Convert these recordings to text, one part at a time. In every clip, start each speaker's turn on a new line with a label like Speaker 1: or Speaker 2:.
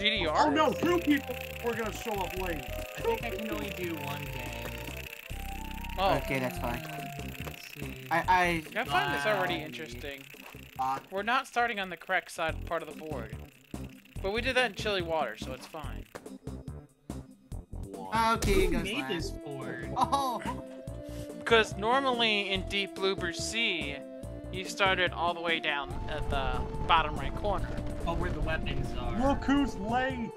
Speaker 1: GDR? Oh no,
Speaker 2: two people We're gonna show up late. I think I can only do one game. Oh.
Speaker 1: Okay, that's fine.
Speaker 2: I, I... I find this already
Speaker 1: interesting. Uh, we're not starting on the correct side part of the board. But we did that in chilly water, so it's fine.
Speaker 3: Ah, okay, Who made last. this board?
Speaker 2: Oh!
Speaker 1: Because normally in Deep Bloober Sea, you started all the way down at the bottom right corner
Speaker 2: where the weapons are. Look who's late!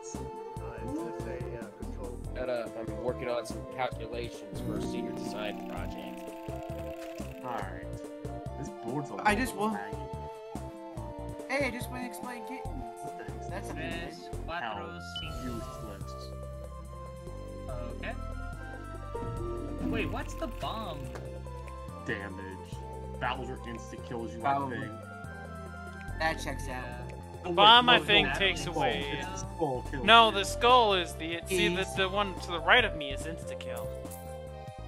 Speaker 2: i a, I'm working on some calculations for a senior design project. Alright. This board's a I just want... Hey, I just want to explain kittens. That's a Tres, cuatro, Okay. Wait, what's the bomb? Damage. Bowser or instant kills you, Probably. I think. That checks out. Yeah. Bomb, I think, takes away. No,
Speaker 1: the skull is the. See, the, the one to the right of me is insta kill.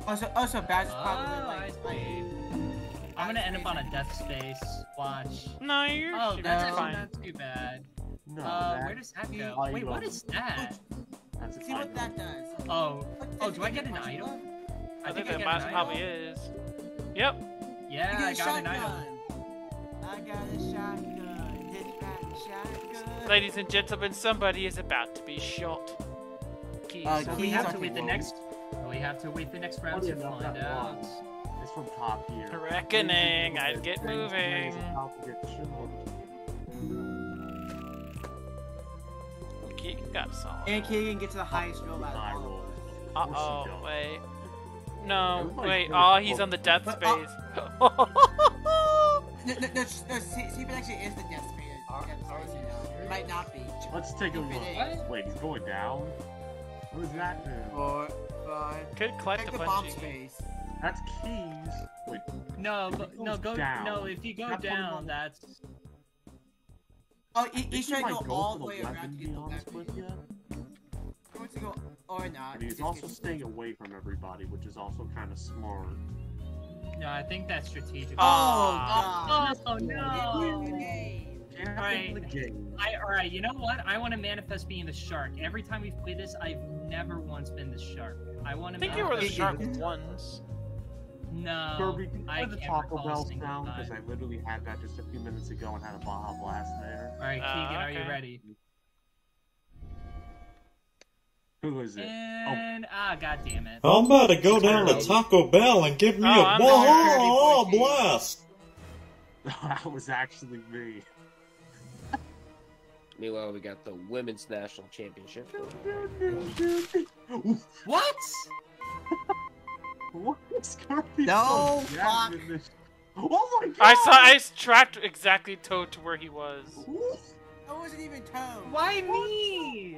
Speaker 2: Also, also, badge probably ah, like. I'm gonna end up on a death space. Watch. No, you're. Oh, that's not too bad. No. Uh, where does that go? Wait, what is that? See what that does. Oh. Oh, do I get an item? I, think, that boss probably is. Yep. Yeah, I got an item. I got a shotgun.
Speaker 1: Ladies and gentlemen, somebody is about to be shot.
Speaker 3: Keys. Uh, so we have to wait the next.
Speaker 2: We have to wait the next round to find out. It's from top here. Wreckening. I'd get moving. Keegan got solid. And Keegan gets the highest roll out of all of us. Uh oh,
Speaker 1: wait. No, wait. Oh, he's on the death space. no, no, no,
Speaker 2: no, actually is the death space it might not be.
Speaker 1: Let's take a look. Wait, he's going down? Who's that do? Four, five.
Speaker 3: Could collect the bomb space. That's keys.
Speaker 2: Wait. No, but, no, go down. No, if you go that's down, that's.
Speaker 3: Oh, you, should go, go all the way
Speaker 2: around to get the left. to go or not. he's also
Speaker 1: staying away from everybody, which is also kind of smart.
Speaker 2: No, I think that's strategic. Oh, oh, oh, oh no! All right. I, all right. You know what? I want to manifest being the shark. Every time we've played this, I've never once been the shark. I want to. I think you were the shark once. No. Kirby, can you Taco Bell now Because I literally had that just a few minutes ago and had a Baja Blast there. All right, uh, Keegan, uh, okay. are you ready? Who is it? And oh. ah, oh. it. I'm about to go down to Taco Bell and give me oh, a Baja Blast. that was actually me. Meanwhile, we got the women's national championship. what? what is Garfield? No, oh, fuck. Oh my god! I saw I
Speaker 1: trapped exactly Toad to where he was.
Speaker 2: I wasn't even Toad. Why what? me?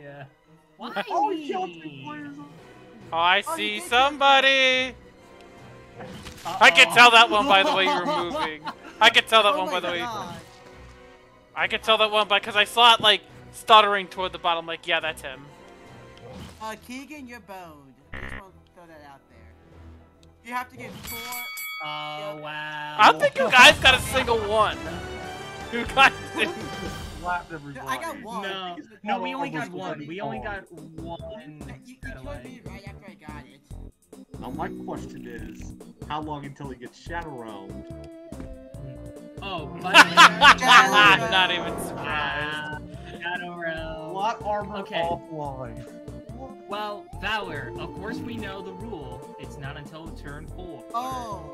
Speaker 2: Why oh, me? Oh,
Speaker 1: I oh, see oh, somebody. Uh -oh. I can tell that one by the way you were moving. I can tell that oh one by the way. I could tell that one because I saw it like stuttering toward the bottom. Like, yeah, that's him.
Speaker 2: Uh, Keegan, you're boned. throw that out
Speaker 3: there. You have to get four.
Speaker 1: Oh wow! I don't think you guys got a single one. You guys didn't. I got one. No,
Speaker 3: no, we only got one. We only got one. You, killed me right after I got it.
Speaker 2: Now my question is, how long until he gets shadow round?
Speaker 3: Oh, not even surprised.
Speaker 2: what armor okay. offline? Well, Valor, of course we know the rule. It's not until turn four. Oh.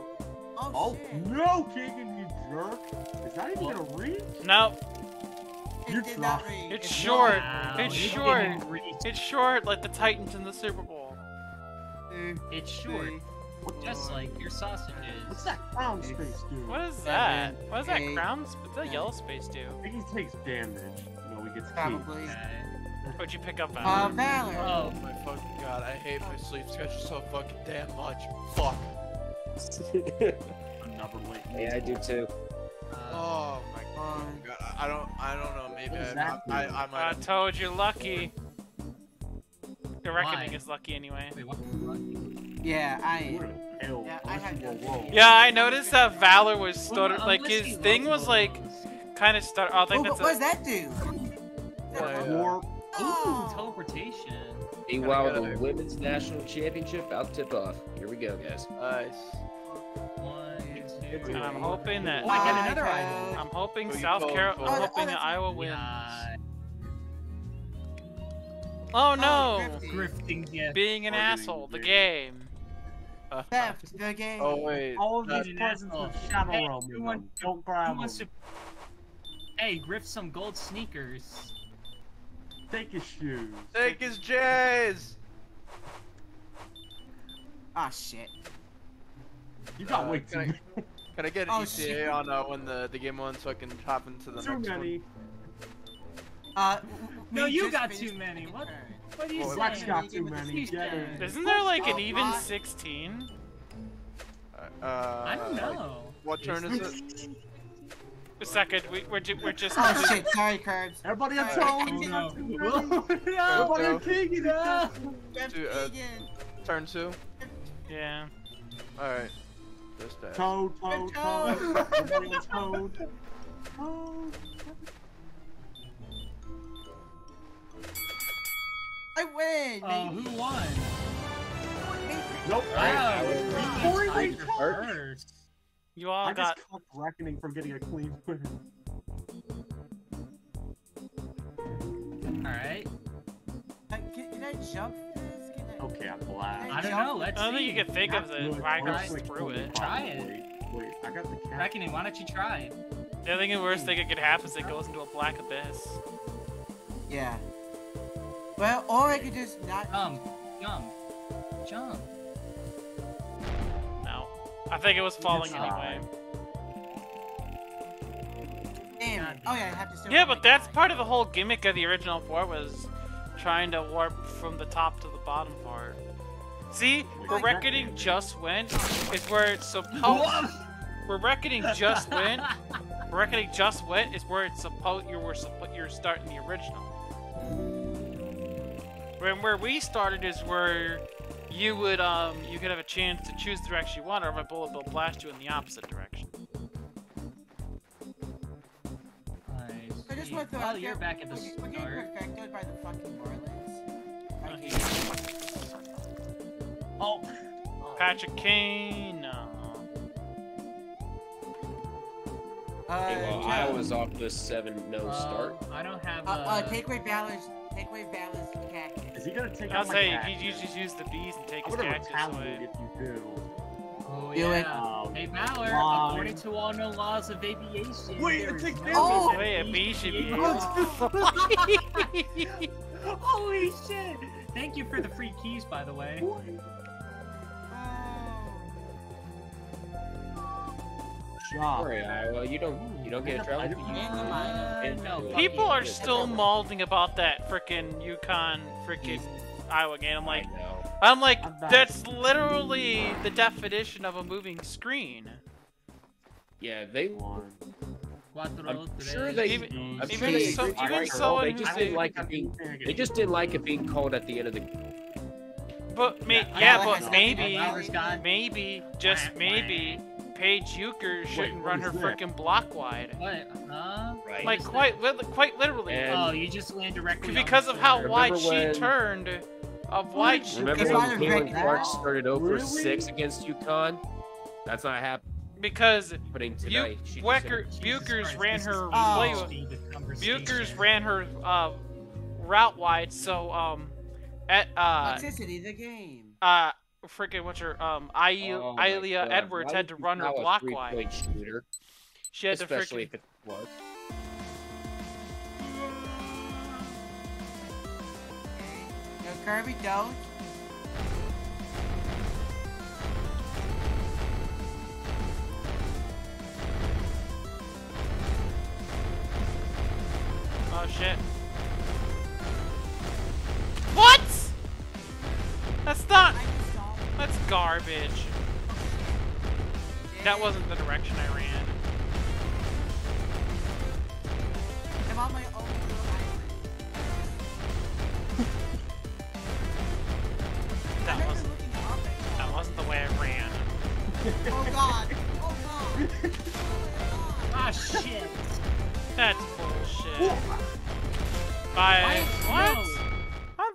Speaker 2: Oh, oh no, Keegan, you jerk! Is that even gonna reach? No.
Speaker 3: It You're not
Speaker 1: reach. It's,
Speaker 2: it's short.
Speaker 3: Wow. It's it short.
Speaker 1: It's short like the Titans in the Super Bowl. It's short. Just like your sausages. What's that crown
Speaker 3: space do? What is that? Seven, that crown?
Speaker 1: What's that yellow space do? I think he takes damage. You know, he gets probably. What'd you pick up on? Uh, Valor. Oh my fucking god! I hate my sleep schedule so fucking
Speaker 2: damn much. Fuck. Another late. Yeah, I do too. Uh, oh my god. I don't. I don't know. Maybe I, I, I might. I told
Speaker 1: you, lucky. Your Wreckening Why? is lucky anyway. Wait,
Speaker 2: yeah, I.
Speaker 1: Yeah, I noticed that Valor was stutter. Like his thing was like kind of stutter. Oh, what does that do? Uh,
Speaker 2: warp. Oh. Ooh, teleportation. Meanwhile, the women's national championship about tip off. Here we go, guys. Nice. And I'm hoping that. Oh, I another
Speaker 1: I'm hoping oh, South Carolina. I'm oh, hoping that Iowa wins. Yeah. Oh no! Oh, Grifting, yes. Being an asshole, the game. Theft,
Speaker 3: the game. Oh, wait. All of these presents with Shadow hey,
Speaker 1: Realm.
Speaker 2: don't grab Hey, grift some gold sneakers. Take his shoes. Take his jays. Ah, shit. You got uh, way too Can I get an oh, ETA shit. on uh, when the, the game one so I can hop into the too next many. one? Uh, no, you got too many. What? What are you oh, saying? got too many.
Speaker 1: Isn't there like an even 16? Uh, uh, I don't know. What turn is it? A second, we, we're, ju we're just. Oh shit!
Speaker 2: Sorry, cards. Everybody on Tone. Oh, no. Everybody
Speaker 3: on Keegan. No.
Speaker 1: Dude, uh, turn two. Yeah. All right. Just that. Toad, toad, toad. Everybody on
Speaker 3: Toad. Toad.
Speaker 2: I win. uh, who won? Nope. Wow. I in first. You all I got. I just caught Wreckening from getting a clean win.
Speaker 1: All right.
Speaker 2: can, I jump?
Speaker 1: I, okay, I'm black. I, I don't know. Let's. I don't see. think you can think of the Rygars through it. Try it. Wait, wait, I got the
Speaker 2: cat. Wreckening. Why don't you try
Speaker 1: it? The only worst thing that could happen is it goes into a black abyss.
Speaker 2: Yeah. Well, or I could just not. Jump, jump, jump.
Speaker 1: No, I think it was falling anyway.
Speaker 3: Damn. Oh yeah, I have to. yeah,
Speaker 1: but that's guy. part of the whole gimmick of the original four was trying to warp from the top to the bottom part. See, we're reckoning just when is where it's supposed. Oh, we're reckoning just when. We're reckoning just when is where it's supposed you were supposed you're starting the original. When where we started is where you would um you could have a chance to choose the direction you want, or my bullet will blast you in the opposite direction.
Speaker 2: I just want to throw oh, out you're back at the start. We're getting perfected
Speaker 1: by the fucking Marlins. Okay. Oh, oh. oh. Patrick Kane. Uh, hey, well, Joe. Iowa's off the 7 no uh, start.
Speaker 2: I don't have.
Speaker 3: Uh, uh, uh take away Ballard's
Speaker 2: Take away Val's cactus.
Speaker 3: Is he gonna take I'll out say, my cactus?
Speaker 2: you just use the bees and take I his cactus away. if
Speaker 3: you do. Oh, do yeah. it. Um, hey, Valor, according to
Speaker 2: all no laws of aviation... Wait, it's like... Oh! wait, a bee should be... Holy shit! Thank you for the free keys, by the way. What? Job. Oh. Iowa. You don't don't
Speaker 3: get a trout. People are still
Speaker 1: mauling about that freaking UConn freaking Iowa game. I'm like, I'm like, that's literally the definition of a moving screen. Yeah, they won. I'm sure they even, I'm even, sure so, even they just didn't like it
Speaker 2: being they just didn't like it being called at the end of the game.
Speaker 1: But may, yeah, yeah but maybe, maybe, just maybe Paige Bueckers shouldn't run her freaking block wide. What? Huh? Right. Like quite, li quite literally. And oh, you just land directly. Because of how wide when... she turned. Of why she. Remember when Caitlin Clark started over really? six against UConn? That's not happening. Because tonight, Wecker, Bueckers ran her oh. Bueckers ran her uh, route wide, so um, at uh, toxicity
Speaker 2: the game.
Speaker 1: Uh, freaking what's her um I oh Edwards Why had to run her block wide.
Speaker 2: Shooter? She had Especially to freaking. If it was.
Speaker 3: No, Kirby, don't.
Speaker 1: Oh shit. What? That's not. I that's garbage. That wasn't the direction I ran. I'm on my own that, was, not the way I ran.
Speaker 3: Oh god! Oh god!
Speaker 2: ah shit!
Speaker 1: That's bullshit. Bye.
Speaker 2: What? what?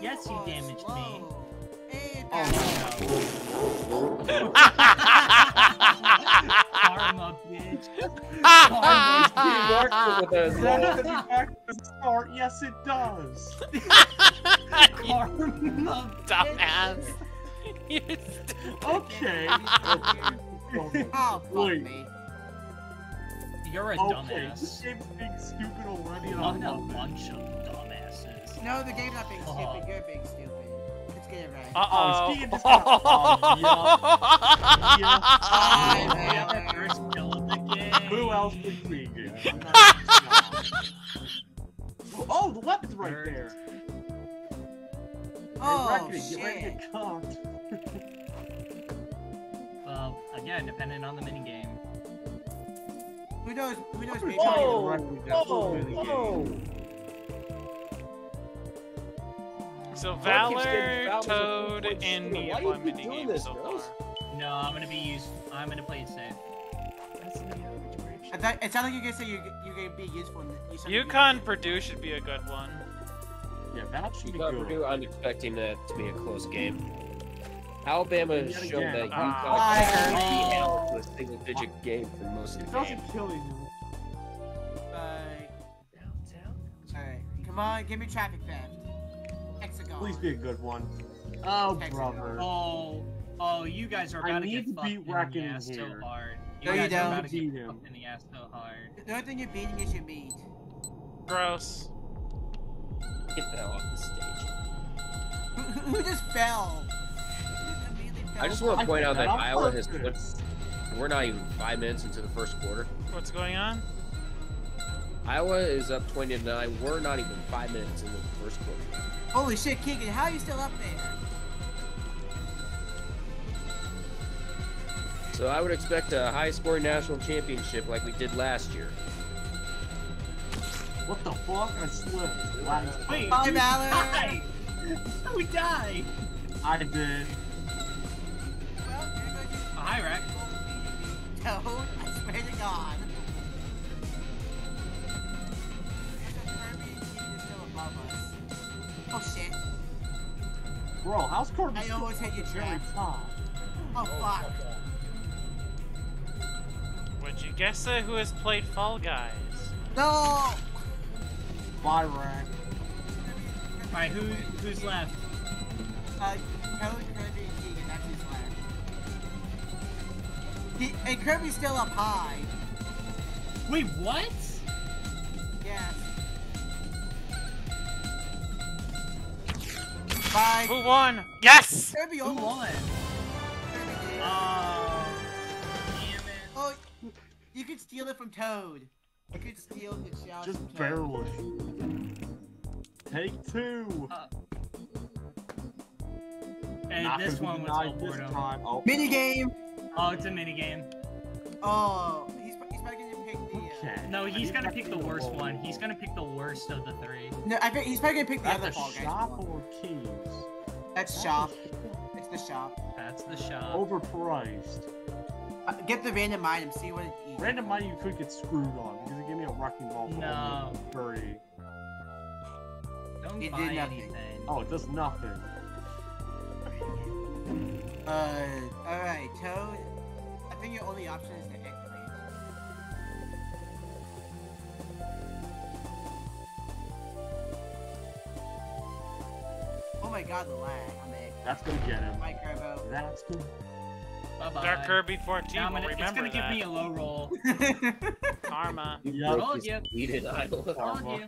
Speaker 2: Yes, you damaged me. Oh
Speaker 3: Karma, bitch. Karma with us. Does it
Speaker 2: back the start? Yes, it does. Karma, dumbass. okay. oh, fuck me. You're a okay, dumbass. This game's being
Speaker 1: stupid already. I'm a bunch of no, the game's not being
Speaker 3: stupid. Oh. You're being stupid. Let's get it right. Uh oh. oh speaking of oh, Who else did we get? oh, the weapon's right there. Oh, hey, shit. Ready to well,
Speaker 2: um, again, depending on the minigame. Who knows? Who knows? Whoa! Whoa! Whoa!
Speaker 3: So Valor, Toad, and me. Nia by minigame so
Speaker 2: girls? far. No, I'm gonna be used. I'm gonna play it safe. I it sounds like you guys say you you gonna be useful.
Speaker 1: You UConn Purdue should be a good one.
Speaker 2: Yeah, that should be good. Purdue, I'm expecting that to be a close game. Alabama has shown that ah. UConn uh, can be held to a single-digit game for most of the game. It's also killing you. Bye. Downtown. All right, come on, give me traffic pass. Please
Speaker 3: be a good one. Oh, Texas. brother. Oh,
Speaker 2: oh, you guys are about I to get to in the ass so hard.
Speaker 1: You no, guys you don't. Are about to
Speaker 2: get in the ass so hard. The only thing you're beating is your meat. Gross. Get that off the
Speaker 1: stage.
Speaker 3: who just fell? I just want to point out that
Speaker 1: Iowa
Speaker 2: has put. We're not even five minutes into the first quarter.
Speaker 1: What's going on?
Speaker 2: Iowa is up 20 to 9. We're not even five minutes into the first quarter.
Speaker 1: Holy shit, Keegan, how are you still up there?
Speaker 2: So I would expect a high scoring national championship like we did last year. What the fuck? I slipped. Wait, Bye,
Speaker 3: Valor! We die.
Speaker 2: I did. Well, A high rack. No, I swear to God.
Speaker 3: above Oh shit.
Speaker 2: Bro, how's Corbin? I almost hit your jerry top.
Speaker 3: Oh fuck.
Speaker 1: Would you guess uh, who has played Fall Guys?
Speaker 2: No. Byron. All right, who who's left? Uh, Kelly Kirby and Keegan. That's who's left. He, and Kirby's still up high. Wait, what? Yes.
Speaker 1: Bye. Who won? Yes! Kirby Who won? Oh, damn it. Oh, you could steal it from Toad. You
Speaker 3: could steal the shell
Speaker 2: Just barely. Take two. Uh, and this one was all this time. Oh. Mini game. Oh, it's a mini game. Oh, he's, he's probably gonna pick the no, he's gonna pick the worst one. He's gonna pick the worst of the three. No, I think he's probably gonna pick the That's other Fall Guys. Shop or Keys? That's, shop. It's the shop. That's the shop. Overpriced. Uh, get the random item. See what it is. Random item you could get screwed on because it gave me a wrecking ball. no. Furry.
Speaker 3: Don't it buy anything. Oh, it
Speaker 2: does nothing. Uh, all right, Toad. I think your only option is Oh my god, the lag, That's gonna get him. Bye, Kerbo. That's good.
Speaker 1: Bye bye. Dark Kirby 14 gonna, will remember It's gonna that. give me a low roll. Karma. Yeah, Told you. Needed idle. Told you.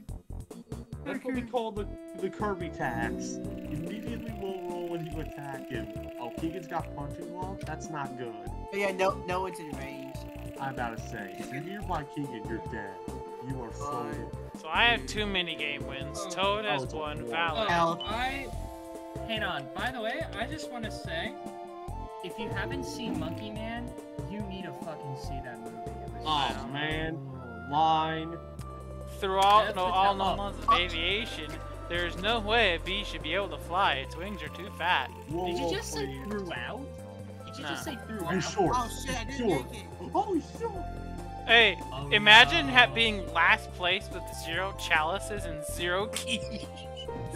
Speaker 2: That's what we call the, the Kirby tax. Immediately will roll when you attack him. Oh, Keegan's got punching wall? That's not good. But yeah, no no one's in range. I'm about to say, if you're nearby Keegan, you're dead.
Speaker 3: You are so... So I have two
Speaker 2: minigame wins. Oh. Toad has oh, one, Valor. Oh, I Hang on. By the way, I just want to say, if you haven't seen Monkey Man, you need to fucking see that movie. Oh man, line.
Speaker 1: Throughout That's no, all nine months of aviation, there is no way a bee should be able to fly. Its wings are too fat. Whoa, Did you just whoa, say
Speaker 2: throughout? Did you nah. just say throughout? you short. Oh shit, I didn't sure. make it. Oh
Speaker 1: shit. Hey, oh, imagine no. being last place with zero chalices and zero keys oh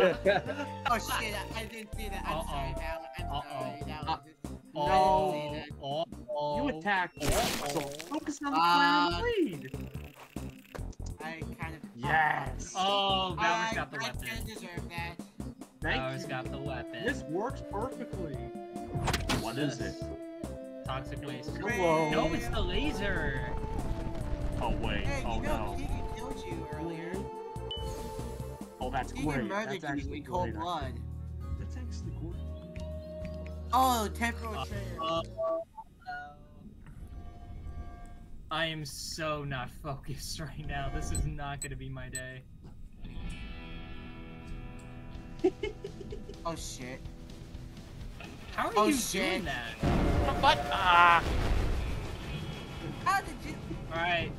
Speaker 1: shit, I didn't see that. I'm -oh. sorry, Val. I'm uh -oh. sorry.
Speaker 3: Oh,
Speaker 2: oh, oh, you attacked. Oh, oh.
Speaker 3: Focus on the uh,
Speaker 2: lead. I kind of. Yes. Oh, Valor's got the I weapon. I can't deserve that. Thank Valor's you. got the weapon. This works perfectly. What yes. is it? Toxic waste. No, it's the laser. Oh wait. Hey, oh you know, no. killed you earlier. Oh, that's
Speaker 1: Speaking great. murder that's can be cold blood.
Speaker 2: That's actually cool. Oh, temporal uh, trigger. Uh, I am so not focused right now. This is not gonna be my day. oh shit. How are oh, you shit. doing that? What?
Speaker 1: Ah!
Speaker 3: How did you? Alright.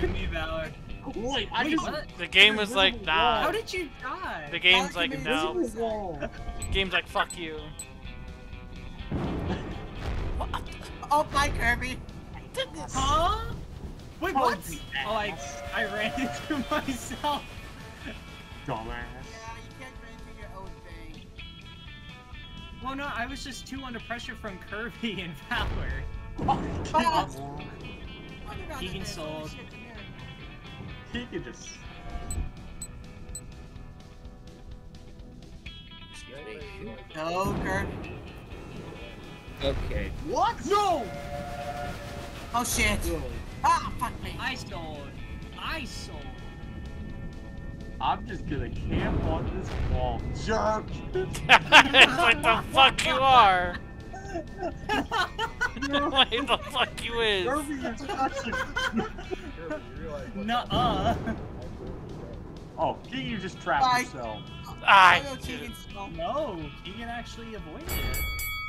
Speaker 2: Give me Valor. Wait, I Wait, just what? the game was like nah. How did you die?
Speaker 1: The game's like no. the game's like fuck you.
Speaker 2: oh my Kirby. I did this. Huh? Wait, what? Oh, I, I ran into myself. Dumbass. Yeah, you can't run into your own thing. Well, no, I was just too under pressure from Kirby and Valor. Oh, oh.
Speaker 3: Keegan sold he could just. No, Kirk.
Speaker 2: Okay. What? No! Oh shit! Ah, fuck me! I sword! I sword! I'm just gonna camp on this wall, jerk! what the fuck you are!
Speaker 1: what the fuck you is?
Speaker 3: Nuh-uh.
Speaker 2: Oh, Keegan, just trapped I, yourself. I, I Keegan No, Keegan actually avoided it.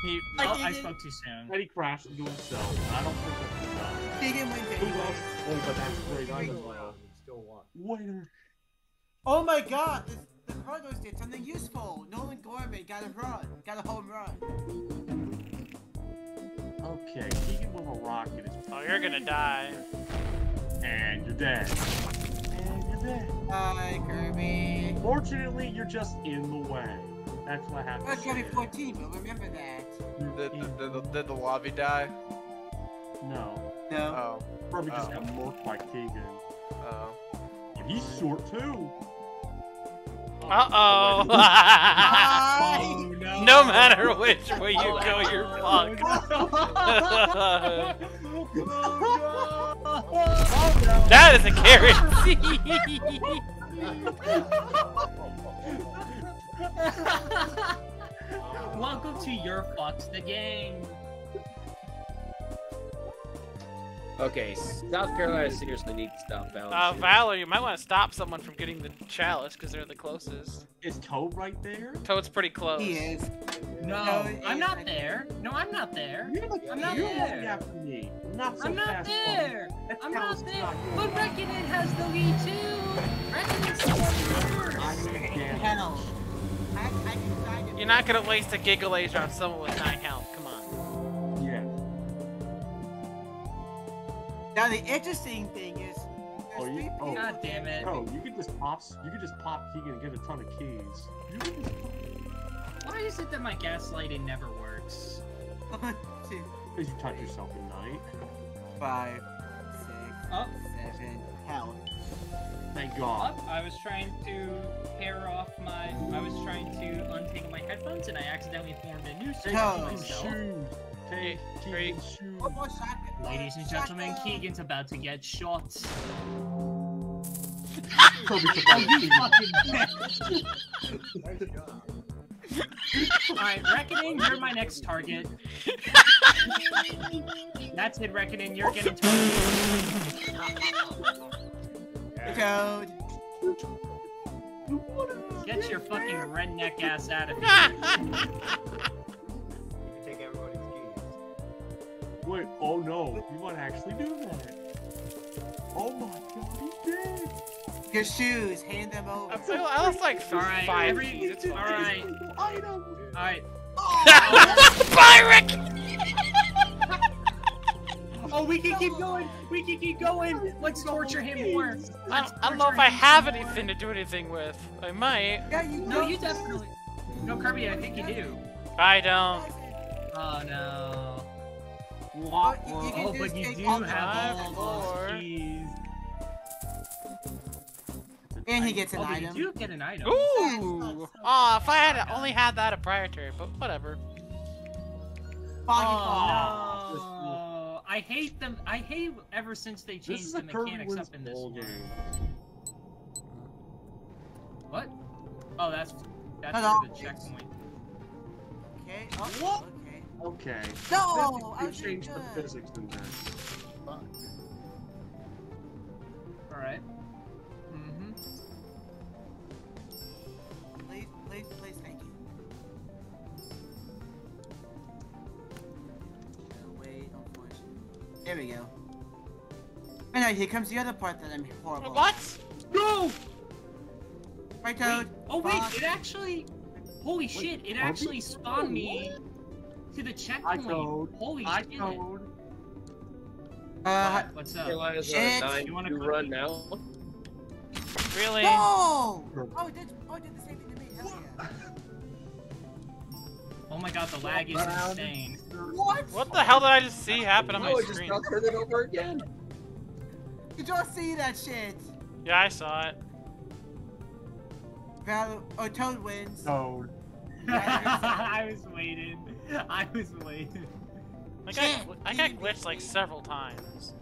Speaker 2: He,
Speaker 3: no, oh, I, I spoke
Speaker 2: too soon. And he crashed into himself. I don't think that's enough. Keegan went to Who else? Oh, but that's
Speaker 3: great. I'm still one. Winner. Oh my god,
Speaker 1: the Cardinals did something useful. Nolan Gorman got a run, got a home run. Okay, Keegan with a rocket. Oh, you're gonna die.
Speaker 2: And you're dead. And you're dead. Hi, Kirby. Fortunately, you're just in the way. That's what happened. That's 2014, but remember that. Did, did, did, did the lobby die? No. No. Oh. Probably just oh. got morphed by Keegan. Oh. And he's short too.
Speaker 1: Uh oh. oh no matter which way you go, you're fucked.
Speaker 2: that is a carrot Welcome to Your Fox the Game. Okay, South Carolina seriously needs to stop Valor. Uh, Valor,
Speaker 1: you might want to stop someone from getting the chalice because they're the closest.
Speaker 2: Is Toad right there? Toad's pretty close. He is. No, no I'm not there. No, I'm not there. You're like, I'm not you're there. After me. Not so I'm not there. I'm not there. Not but Wreckening has the lead too. Wreckening's the one Hell. I,
Speaker 1: I you're not gonna waste a Giga Laser on someone with nine health.
Speaker 2: Now the interesting thing is, oh, you, oh, God damn it! Bro, oh, you could just pop. You could just pop Keegan and get a ton of keys. Why is it that my gaslighting never works? Because you touch yourself at night. Five, oh. seven, hell. Thank God. I was trying to pair off my. I was trying to untangle my headphones, and I accidentally formed a new circle oh, myself. Shoot. Ladies and gentlemen, shotgun. Keegan's about to get shot. Alright, Wreckening, you're my next target. That's it, Wreckening, you're getting targeted. Get your fucking redneck ass out of here. Wait, oh no, you want to actually do that. Oh my god,
Speaker 1: he did!
Speaker 2: Your shoes,
Speaker 1: hand them over. I, feel, I lost like right, five every, keys,
Speaker 2: it's fine. Alright. Alright. Oh, oh, we can keep going! We can keep going! Let's torture him more! I, I don't know if I have anything
Speaker 1: to do anything with. I might.
Speaker 2: Yeah, you no, you definitely... No, Kirby, I think you do.
Speaker 1: I don't. Oh
Speaker 2: no. Wah, But you, you oh, but you do have four. And he gets an oh, item. You do get an item. Ooh! Aw, oh, if I had only
Speaker 1: had that a prior turn, but whatever.
Speaker 2: Foggy oh, no. I hate them. I hate ever since they changed the mechanics up in this one. Game. What? Oh, that's that's Hello. the checkpoint.
Speaker 3: Okay. Oh. What? Okay. No! You changed the physics in there.
Speaker 2: Fuck. Alright. Mm-hmm. Please, please, please, thank you. Wait, push. There we go. And oh,
Speaker 1: now here comes the other part that I'm horrible What? No! Right, Toad.
Speaker 2: Oh, wait, it actually... Holy wait. shit, it actually spawned me... To the checkpoint. Code. Holy I shit. Code.
Speaker 3: Uh, What's up? uh,
Speaker 2: nine, you want to run now? Really? No!
Speaker 3: Oh, it did, oh, it did the same thing to me. Hell yeah.
Speaker 2: oh my god, the lag is insane. What? What
Speaker 3: the hell did I just see happen on my Oh, screen? just turn it
Speaker 2: over again.
Speaker 3: Did y'all see that shit?
Speaker 1: Yeah, I saw it. Val- oh, Toad wins. Toad. Yeah, I, I was waiting. I was late. Like I, I got glitched like several times.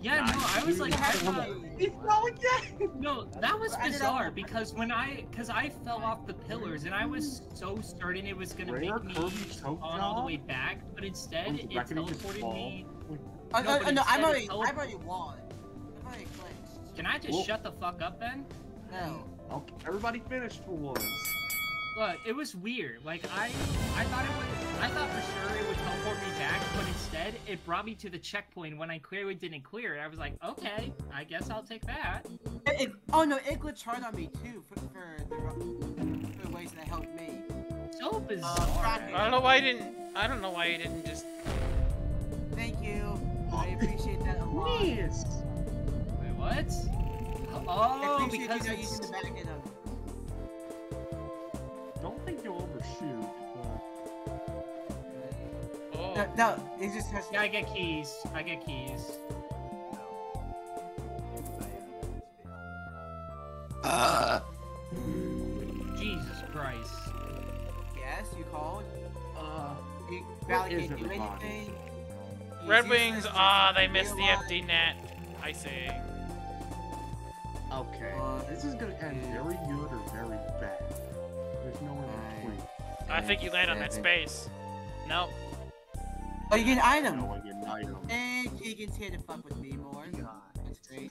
Speaker 1: Yeah, Not no, I was like, it's going
Speaker 2: again. No, that was bizarre because when I, because I fell off the pillars and I was so certain it was gonna Rare make me on all the way back, but instead it teleported me.
Speaker 3: Oh, no, oh, no, I'm already, I'm already
Speaker 2: won. I'm already glitched. Can I just Whoa. shut the fuck up then? No. Okay, everybody finished for once. Look, it was weird. Like I, I thought it would, I thought for sure it would teleport me back, but instead it brought me to the checkpoint when I clearly didn't clear it. I was like, okay, I guess I'll take that. It, it, oh no, it glitched hard on me too for, for the for the ways that helped me. So bizarre. Uh, I don't know why
Speaker 1: I didn't. I don't know why you didn't just.
Speaker 2: Thank you. I appreciate that a lot. Please. Wait, what? Oh, because you know, using the back of it don't think you'll overshoot. But... Oh. No, no, it just has. To... Yeah, I get keys. I get keys. Uh. Jesus Christ. Yes, you called. Uh. Valley can do anything.
Speaker 1: Red Wings. Ah, oh, they missed the empty net. I see.
Speaker 2: Okay. Uh, this is gonna end very good I think you land on that
Speaker 1: space. Nope.
Speaker 2: Oh, you get an item. Oh, you get an item.
Speaker 1: And Keegan's here to fuck with me more. God.
Speaker 3: That's great.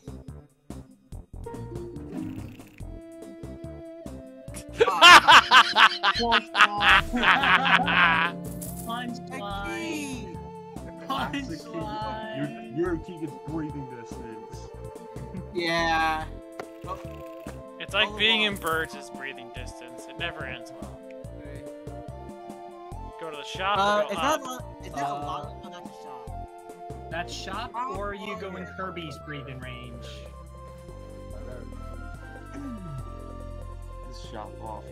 Speaker 2: Punchline.
Speaker 3: You're Keegan's breathing distance.
Speaker 2: Yeah.
Speaker 1: It's like being in birds is breathing distance. It never ends well the shop? Uh, is that,
Speaker 2: a, is that uh, a lot? shop. shop, oh, or you go in Kirby's breathing range? This shop offer.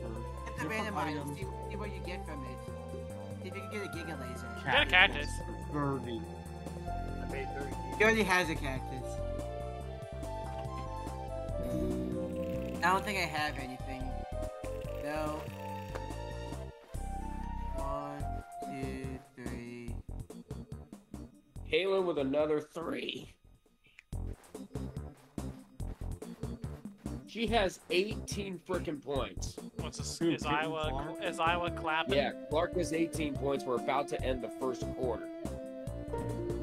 Speaker 2: It's a random item. See, see what you get from it. See if you can get a Giga Laser. Get a cactus. Kirby. I made 30 He already has a cactus. I don't think I have anything.
Speaker 3: No.
Speaker 1: Halen with another three.
Speaker 2: She has 18 freaking points. What's this, is Iowa is Iowa clapping? Yeah, Clark has 18 points. We're about to end the first quarter.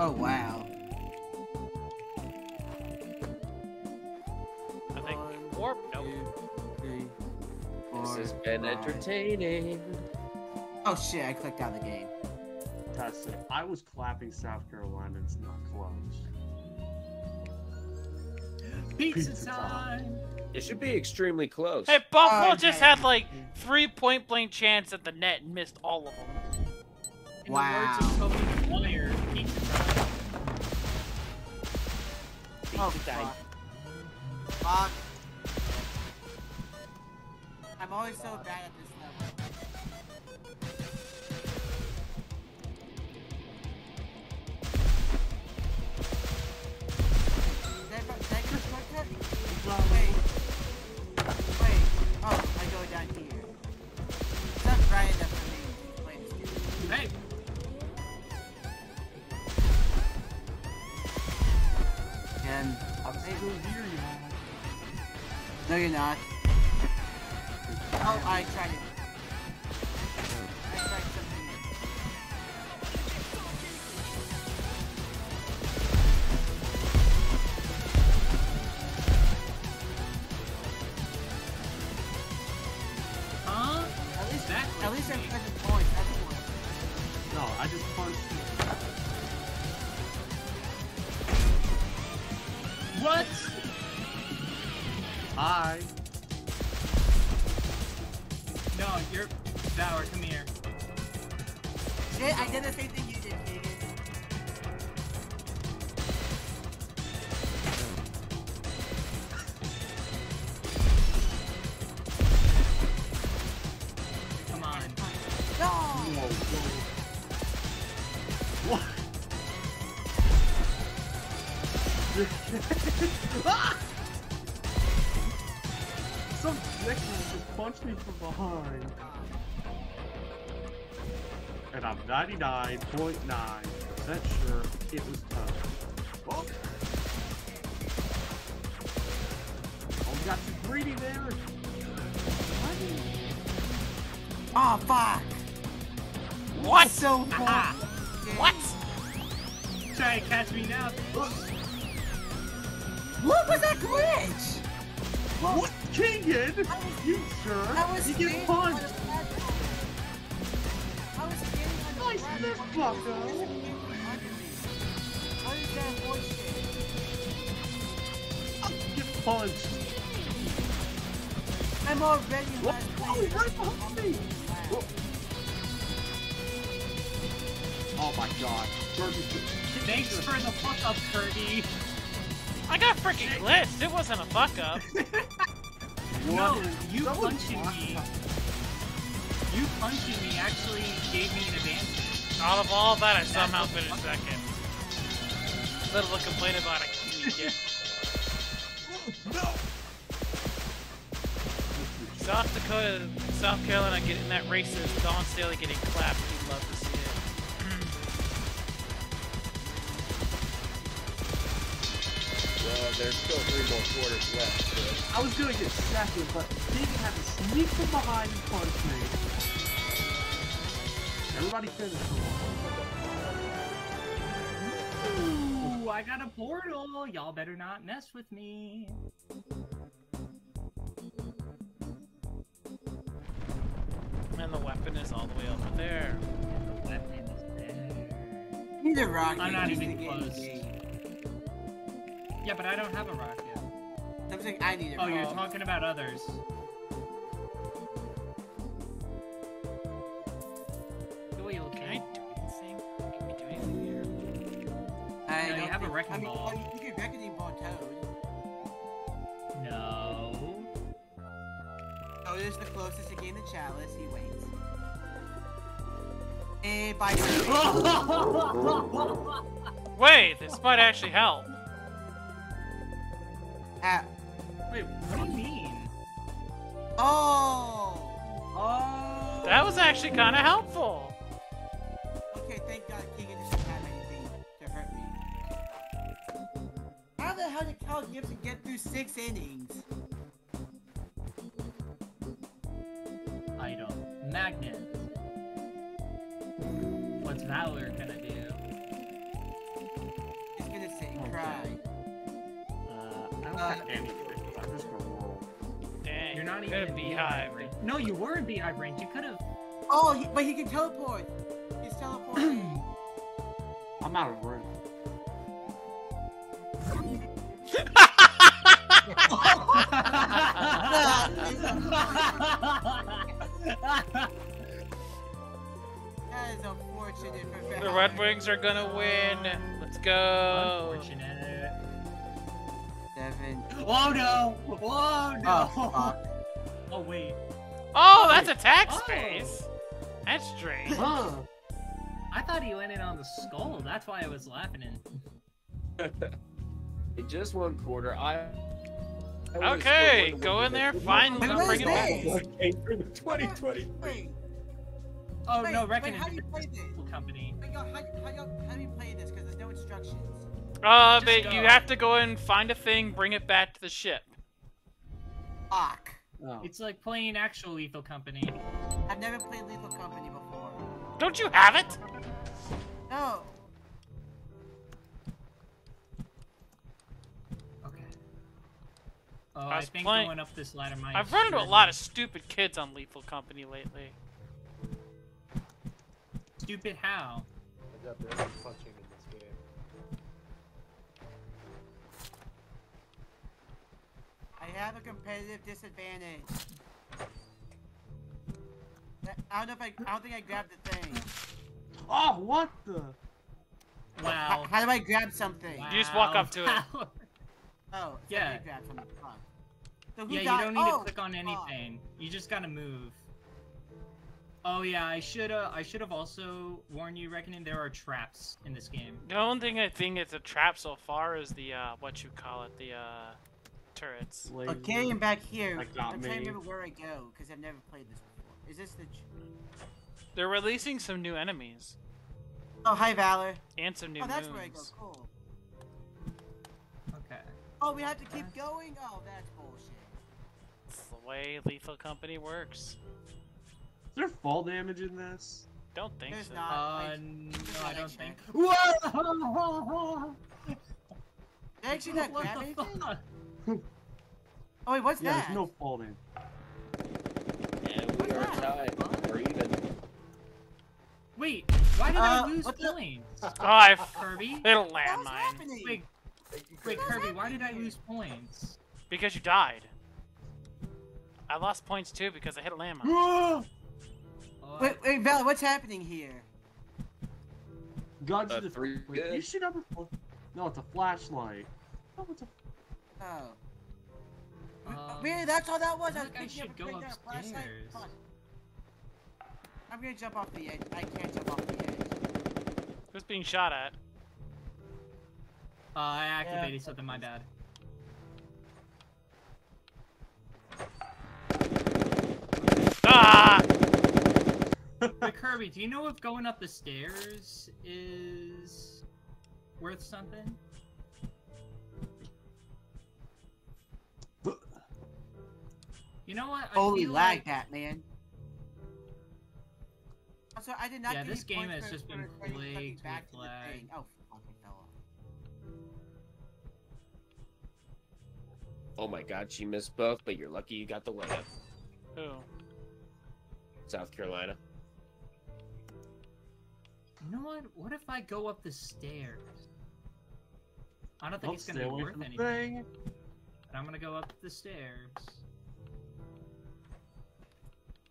Speaker 1: Oh wow. I think Warp nope. Two, three, four, this has been five.
Speaker 2: entertaining. Oh shit, I clicked out of the game
Speaker 1: impressive. I was clapping South Carolina. It's not close.
Speaker 3: Pizza, Pizza time. time.
Speaker 2: It should be extremely close. Hey, Buffalo just
Speaker 1: had like three point blank chance at the net and missed all of them. In
Speaker 3: wow. The words of Kobe pizza time.
Speaker 2: oh, Fuck. fuck.
Speaker 1: I'm always so bad at this.
Speaker 3: wait.
Speaker 2: Wait. Oh, I
Speaker 3: go down here. It's not right enough for me to Hey! And... I'm still here, you know.
Speaker 1: No, you're not.
Speaker 2: Oh, I tried it.
Speaker 3: some next one just punched me from behind.
Speaker 2: And I'm 99.9%
Speaker 1: percent sure it was tough. Oh!
Speaker 3: Oh, got some greedy there!
Speaker 2: Ah, oh, fuck! What? So ah, ah. far. What? Try to catch me now.
Speaker 3: Look at that glitch? what? Keegan! You sure? You get pawned! Nice motherfucker! Get punched! I'm already Whoa. last place. Oh, right behind me!
Speaker 2: Oh my god. Kirby, Thanks for the fuck up, Kirby!
Speaker 1: I got freaking glitched! It wasn't a fuck up! No, you punching me. You punching me actually gave me an advantage. Out of all that, I somehow finished second. Little complaint about it, yeah. no. South Dakota, South Carolina getting that racist, Dawn Staley getting clapped.
Speaker 3: there's still three more quarters left. So. I was gonna get second, but Steven had to sneak from behind and punch me. Everybody finish.
Speaker 2: Ooh, I got a portal. Y'all better not mess with me.
Speaker 1: And the weapon is all the way over there. The weapon
Speaker 2: is there. I'm not even close. Game. Yeah, but I don't have a rock yet. I'm saying I need a Oh, you're talking about others. Doyle, can I do anything? Can we do anything here? I no, you have a wrecking ball. Oh, you can wrecking ball Toad. No. Oh, Toad is the closest to gain the chalice. He waits. And eh, by.
Speaker 1: Wait, this might actually help.
Speaker 3: Ow. Wait, what do you mean? Oh! Oh! That was actually kind of helpful! Okay, thank God Keegan just didn't have anything to hurt me. How the hell
Speaker 2: did Kyle Gibson get through six innings? Item. Magnet. What's Valor gonna do? It's gonna sit and okay. cry.
Speaker 3: I'm just gonna roll.
Speaker 1: Dang, You're not even beehive.
Speaker 2: No, you were in beehive range. You could have. Oh, he, but he can teleport. He's teleporting.
Speaker 1: I'm out of room. that is unfortunate for The Red Wings are gonna win. Let's go.
Speaker 2: Oh no! Oh no! Oh, oh wait. Oh, that's a tax oh.
Speaker 1: That's strange. Huh.
Speaker 2: I thought he landed on the skull. That's why I was laughing.
Speaker 1: In. it just one
Speaker 2: quarter. I. okay, go in there, find them, bring it back. Okay, for the 2023. Oh wait, no, Reckon wait, how do you play this? Company. Wait, yo, how, how, how do you play this? Because there's no instructions. Uh, but you have
Speaker 1: to go and find
Speaker 2: a thing, bring it back to the ship. Fuck. Oh. It's like playing actual Lethal Company.
Speaker 1: I've never played Lethal Company before.
Speaker 2: Don't you have it? No. Okay. Oh, I, I think playing... going up this ladder might. I've run into a lot of
Speaker 1: stupid kids on Lethal Company lately.
Speaker 2: Stupid how? I got punching
Speaker 3: have a competitive disadvantage.
Speaker 1: I don't know if I, I don't think I grabbed the thing.
Speaker 2: Oh, what the? Wow. How, how do I grab something? Wow. You just walk up to it. oh, yeah. So yeah, died? you don't need oh, to click on anything. Oh. You just gotta move. Oh yeah, I should uh, I should have also warned you. Wreckening there are traps in this game.
Speaker 1: The only thing I think it's a trap so far is the uh, what you call it the uh, turrets. Okay, I'm back here. Like I'm trying to remember where I go because I've never played this before. Is this the? They're releasing some new enemies. Oh, hi, Valor. And some new Oh, that's moons. where I go. Cool. Okay.
Speaker 2: Oh, we have to keep going. Oh, that's bullshit.
Speaker 1: It's the way Lethal Company works.
Speaker 2: Is there fall damage in this? Don't think There's so. not. Uh, like, no,
Speaker 3: I don't think. Whoa! Did I actually not grab anything? oh,
Speaker 2: wait, what's yeah, that? there's no falling. And we are tied, or even. Wait, why did uh, I lose points? The... Oh, I Kirby. Hit a landmine. Wait, wait, Kirby, why did I lose points?
Speaker 1: Because you died. I lost points too because I hit a landmine.
Speaker 2: wait, wait, Val, what's happening here? God, uh, the three. Wait, you should have a. No, it's a flashlight. it's a Oh. Um, really, that's all that was? I, I I should go upstairs.
Speaker 1: I'm gonna jump off the edge. I can't jump off the edge. Who's being shot at? Uh, I activated yeah. something, my bad.
Speaker 2: Ah! Kirby, do you know if going up the stairs is worth something? You know what? Holy lag like... that, man. Also, I did not Yeah, this game has just been plagued back with lag. Oh, Oh my god, she missed both, but you're lucky you got the layup. Who? South Carolina. You know what? What if I go up the stairs? I don't think it's gonna be worth anything. But I'm gonna go up the stairs.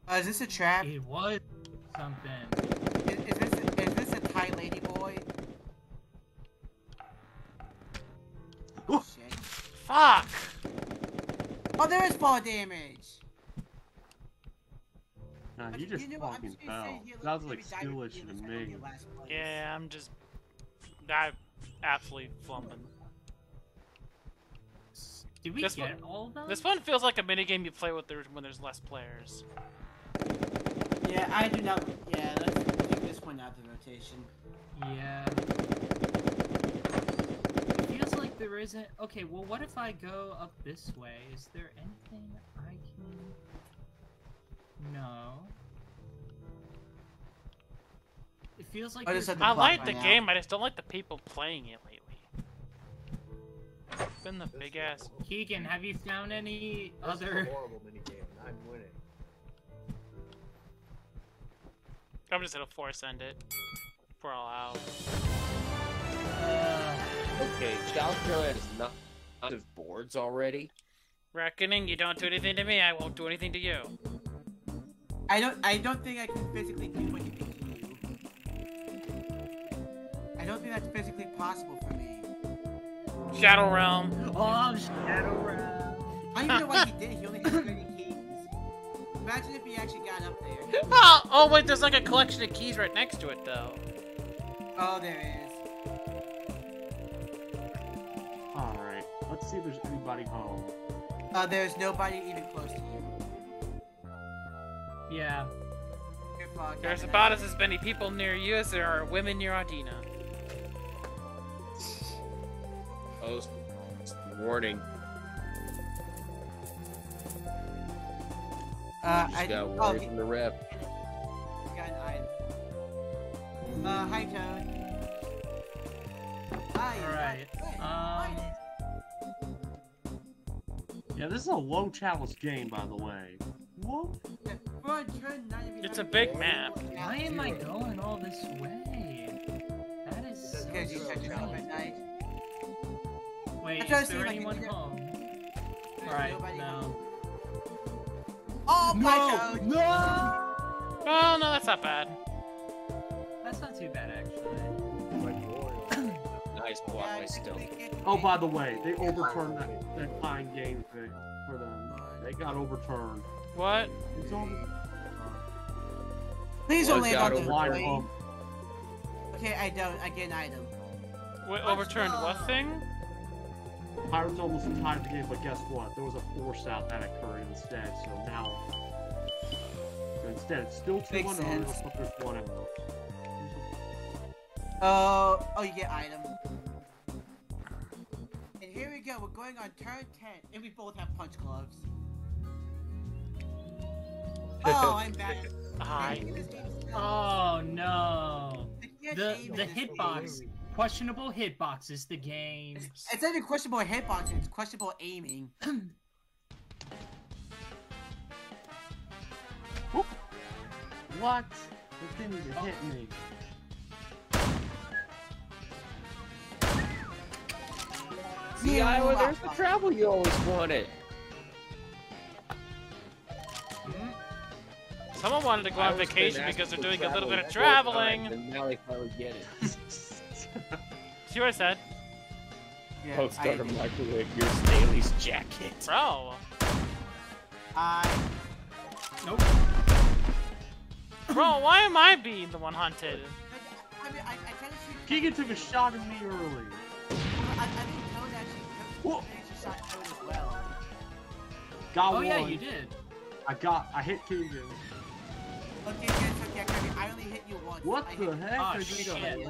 Speaker 2: Uh, is this a trap? It was something. Is, is this a, is this a Thai
Speaker 1: lady boy? Oh Shit. Fuck! Oh, there is fall damage.
Speaker 2: Nah, you, just you know, fucking fell. That was like skillish to me.
Speaker 1: Yeah, I'm just, I aptly flumping. Did we this get one, all of them? This one feels like a mini game you play with there when there's less players.
Speaker 2: I, do not. Yeah, let's take this one out of the rotation. Yeah. It feels like there isn't. Okay, well, what if I go up this way? Is there anything I can. No. It feels like. I, just I like the game,
Speaker 1: I just don't like the people playing it lately. It's been the
Speaker 2: big ass. Keegan, have you found any other.
Speaker 1: horrible minigame, and I'm winning. I'm just gonna force end it. We're all
Speaker 2: out. Uh, okay, South Carolina is not out of boards already.
Speaker 1: Wreckening, you don't do anything to me, I won't do anything to you.
Speaker 2: I don't I don't think I can physically do anything to you. I don't think that's physically possible for me.
Speaker 1: Shadow Realm. Oh
Speaker 2: Shadow Realm. I don't even know why he did it, he only did Imagine if he actually got up
Speaker 1: there. Oh, oh wait, there's like a collection of keys right next to it, though. Oh, there is.
Speaker 2: Alright, let's see if there's anybody home.
Speaker 1: Uh, there's nobody even close to you. Yeah. There's about as many people near you as there are women near Audina.
Speaker 3: Oh,
Speaker 2: warning. Uh, I got
Speaker 3: away oh, from the rep.
Speaker 2: Got an item. Uh, hi, Toad. Hi. All right. Um,
Speaker 1: yeah, this is a low challenge game, by the way.
Speaker 2: What? It's a big map. Why am I going all this way? That is so because you touch up at night.
Speaker 3: Wait,
Speaker 1: is there anyone
Speaker 2: home? All right, no.
Speaker 3: Oh no, my god!
Speaker 2: No!
Speaker 1: Oh no, that's not bad.
Speaker 2: That's not too bad actually. nice walkway still.
Speaker 1: Oh, by the way, they overturned that, that fine game thing for them. They got overturned. What? It's over. Please only about the
Speaker 3: Okay,
Speaker 2: I don't. I get an item. What overturned what oh. thing? Pirates
Speaker 1: almost tied the game, but guess what? There was a force out that occurred instead, so now...
Speaker 3: So instead, it's still 2-1 over, but there's one out.
Speaker 2: Uh, oh, you get item.
Speaker 1: And here we go, we're going on turn 10, and we both have punch gloves. Oh, I'm back.
Speaker 2: I... Oh, no. The, the hitbox questionable hitboxes the game. It's, it's not even questionable hitboxes, it's questionable aiming. what? The thing is oh. hit me.
Speaker 3: See, Iowa, there's the
Speaker 2: travel you always wanted.
Speaker 3: Hmm? Someone wanted to go on vacation because they're doing a little bit of traveling.
Speaker 1: now they finally get it. see what I said? Yeah, Post I,
Speaker 2: microwave your Staley's jacket. Bro. I. Nope.
Speaker 1: Bro, why am I being the one hunted? I, I, I,
Speaker 2: I kind of Giga took a shot at me early. I, Got oh, one. yeah, you did. I got. I hit Giga. Well, Giga took, yeah, I only hit you once. What the heck? Oh, shit.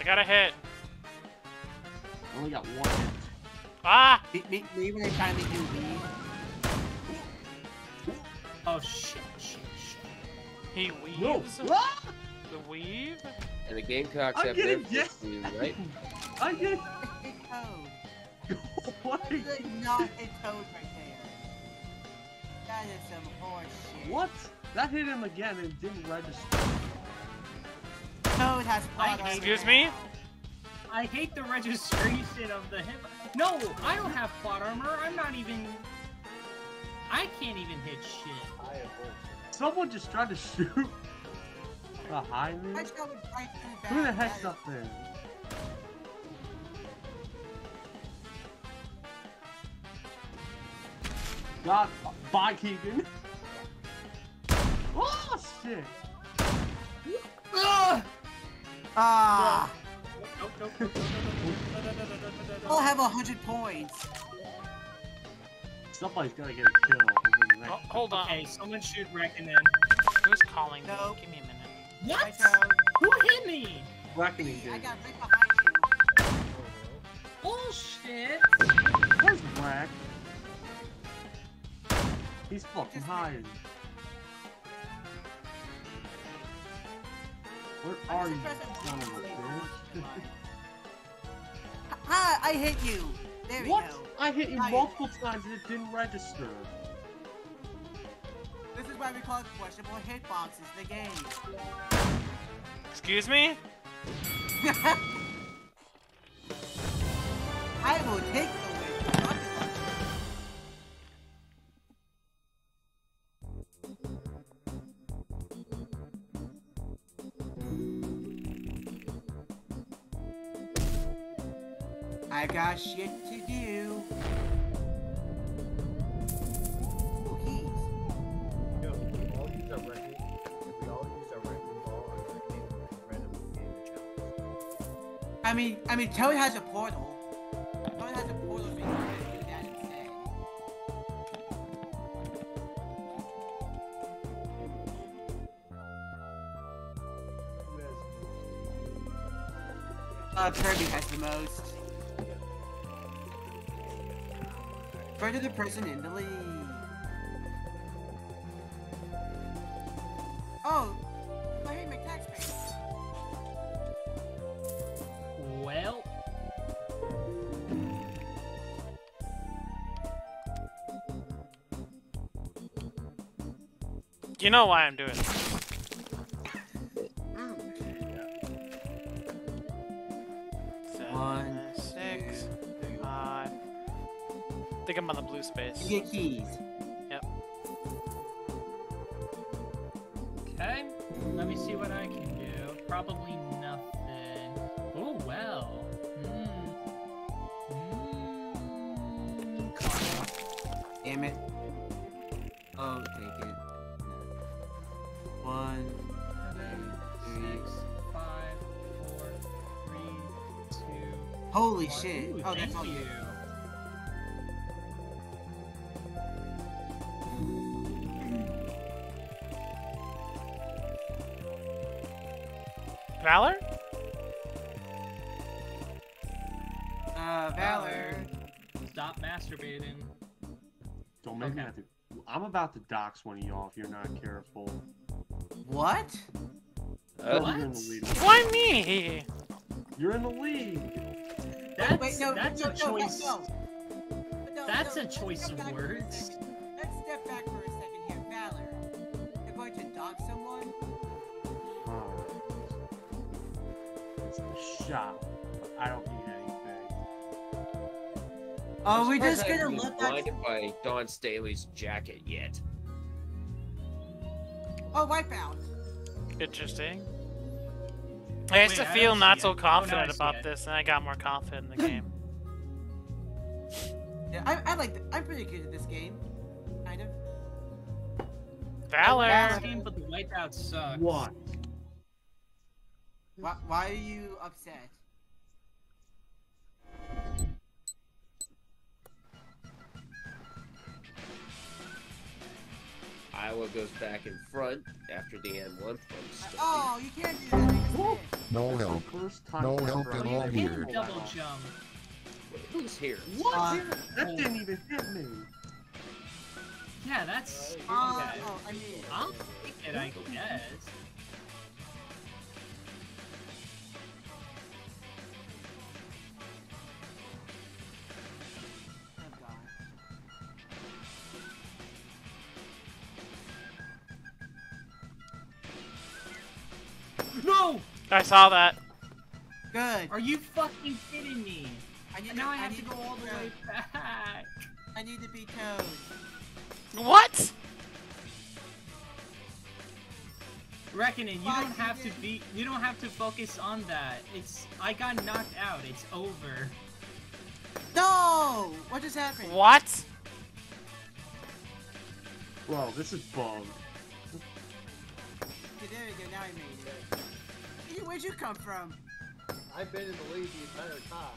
Speaker 2: I got a
Speaker 1: hit. I only got one.
Speaker 2: Ah! Me, Maybe every time that you leave. Oh shit, shit, shit. He weaves? No.
Speaker 3: The weave? And the Gamecocks have their yes. team, right? I'm getting... Toad. what? That's like not a toad right there. That
Speaker 2: is some horse What? That hit him again and didn't register has plot Excuse armor. me? I hate the registration of the hip. No, I don't have plot armor. I'm not even. I can't even hit
Speaker 3: shit.
Speaker 2: Someone just tried to shoot behind me. Who the heck's up there?
Speaker 1: God, bye Keegan.
Speaker 3: Oh shit! Ah!
Speaker 2: I'll have a hundred points. Somebody's gonna get a kill. Oh,
Speaker 1: hold on. Okay, someone shoot Wreckening. Who's calling no. me? Give me a
Speaker 2: minute. What? Who hit me? Wreckening dude. I got right behind you. Bullshit! Where's Black? He's fucking high. Where are you? Son bitch.
Speaker 3: ha! I hit you! There what? go.
Speaker 2: I hit you multiple times and it didn't register. This is why we call it questionable hitboxes, the game. Excuse me?
Speaker 3: I will take
Speaker 2: I got shit to do. Oh,
Speaker 1: I mean, I mean, Terry has a portal. Terry has a portal, so you can do that instead.
Speaker 3: Uh, Kirby has the most.
Speaker 2: Go to the prison in the lead.
Speaker 3: Oh, I hate my taxpayers.
Speaker 2: Well.
Speaker 1: You know why I'm doing this. get keys. Yep.
Speaker 2: Okay. Let me see what I can do. Probably nothing. Oh, well. Hmm. Hmm. Damn it. Oh, take it. One, three, six, five, four, three, two. Holy one. shit! Ooh, oh, that's all you. about to dox one of y'all if you're not careful. What? Uh, what? Why me? You're in the league. That's, oh, wait, no, that's no, a no, choice. That's a choice of words.
Speaker 3: Oh, we just gonna let that?
Speaker 2: by Dawn Staley's jacket yet?
Speaker 3: Oh, Wipeout.
Speaker 2: Interesting.
Speaker 3: I used to feel not so it. confident about it.
Speaker 1: this, and I got more confident in the game.
Speaker 2: Yeah, I, I like. The, I'm pretty good at this game, kind of. Valor. Game, but the Wipeout sucks. What? Why, why are you upset? it goes back in front after the N1
Speaker 3: Oh, you can't do that.
Speaker 2: No help. No help at all here. Double
Speaker 3: jump. Who's
Speaker 2: here? What? Uh, That didn't even hit me. Yeah, that's. Uh, okay. oh, I mean, I'll
Speaker 3: take it, I guess.
Speaker 1: I saw that.
Speaker 2: Good. Are you fucking kidding me? I need now to, I have I to go all the way back. I need to be towed. What? Wreckening, you don't have to be you don't have to focus on that. It's I got knocked out. It's over.
Speaker 1: No! What just happened? What? Wow,
Speaker 3: this is bomb. Okay, there we go, now I made it
Speaker 1: where'd you come from? I've been in the lead the entire time.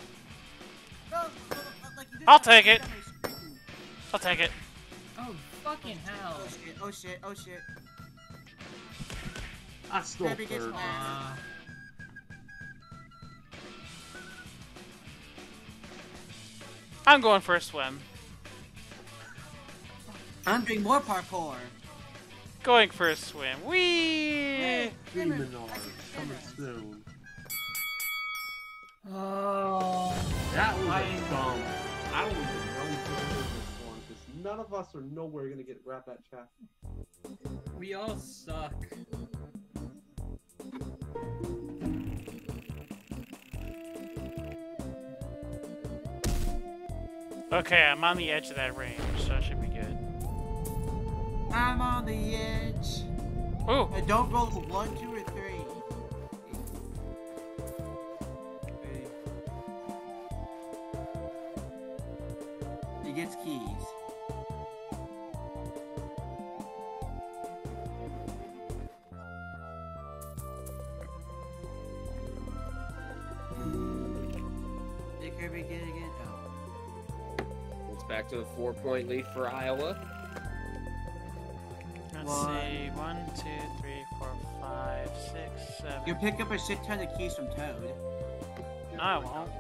Speaker 1: Oh, like I'll take it. I'll take it.
Speaker 2: Oh, fucking oh, hell. Oh shit, oh shit, oh shit. I stole Kirby
Speaker 1: I'm going for a swim. I'm doing more parkour. Going for a swim. Whee! Demonar, coming
Speaker 3: soon. Oh. That was I, dumb.
Speaker 2: I don't even know this one because none of us are nowhere gonna get wrap that chat. We all suck.
Speaker 1: Okay, I'm on the edge of that range. I'm on the edge. Oh! And don't roll one, two, or three.
Speaker 2: He gets keys. It could be good again. Oh. It's back to a four-point lead for Iowa
Speaker 1: see. three, four, five, six, seven. You'll pick up
Speaker 2: a shit ton of
Speaker 1: keys from Toad. No, I won't.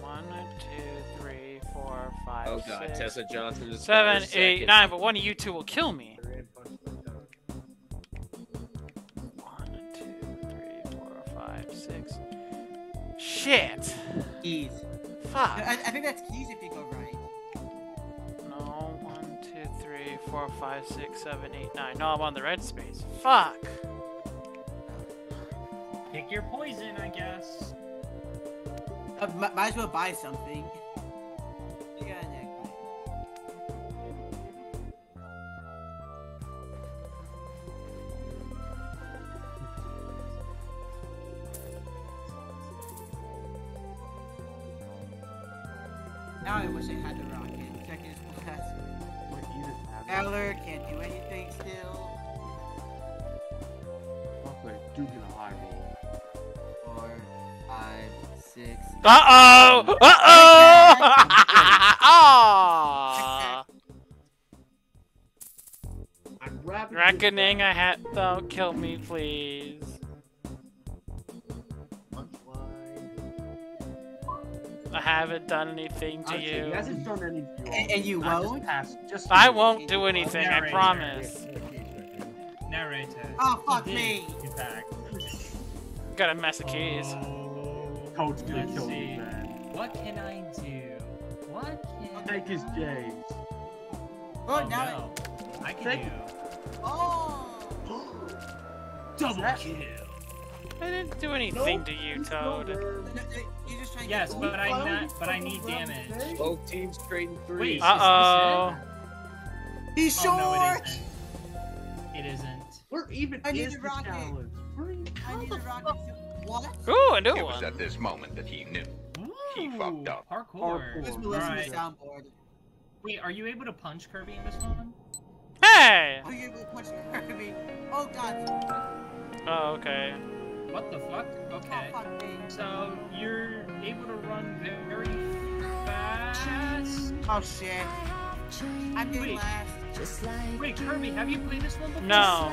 Speaker 1: One, two, three, four, five, oh, God. Six, Tessa Johnson is seven, eight, second. nine. But one of you two will kill me. One, two, three, four, five, six. Shit. Keys. Fuck. I, I think that's keys. four, five, six, seven, eight, nine. No, I'm on the red space.
Speaker 2: Fuck! Pick your poison, I guess. Uh, might as well buy something.
Speaker 3: Uh-oh! Uh-oh!
Speaker 1: Wreckening I had... Don't kill me, please. I haven't done anything to you. He hasn't done
Speaker 2: anything and, and, you I won't? Just just I won't do anything, narrator. I promise. Narrator. Oh, fuck me!
Speaker 1: Got a mess of keys. Oh totally Let's see.
Speaker 3: What can
Speaker 2: I do?
Speaker 3: What can I'll
Speaker 2: take I... his J's. Oh, oh now no. I can take... do.
Speaker 3: Oh!
Speaker 2: Double kill.
Speaker 1: I didn't do anything to you, Toad.
Speaker 2: yes, but I not, but I need damage. Today? Both teams trading three. Wait, uh oh. He's short. Oh, it, isn't. it isn't. We're even. I need a rocket. How I need rocket. What? Ooh, a new it one. It was at this moment that he knew. Ooh, he fucked up. Parkour. Parkour. Right. soundboard. Wait, are you able to punch Kirby in this one?
Speaker 1: Hey! Are you able to punch
Speaker 3: Kirby? Oh
Speaker 2: god.
Speaker 1: Oh, okay.
Speaker 2: What the fuck? Oh, okay. Oh, fuck so, you're able to run very fast. Oh shit. I'm getting last. Wait, Kirby, have you played this one before? No.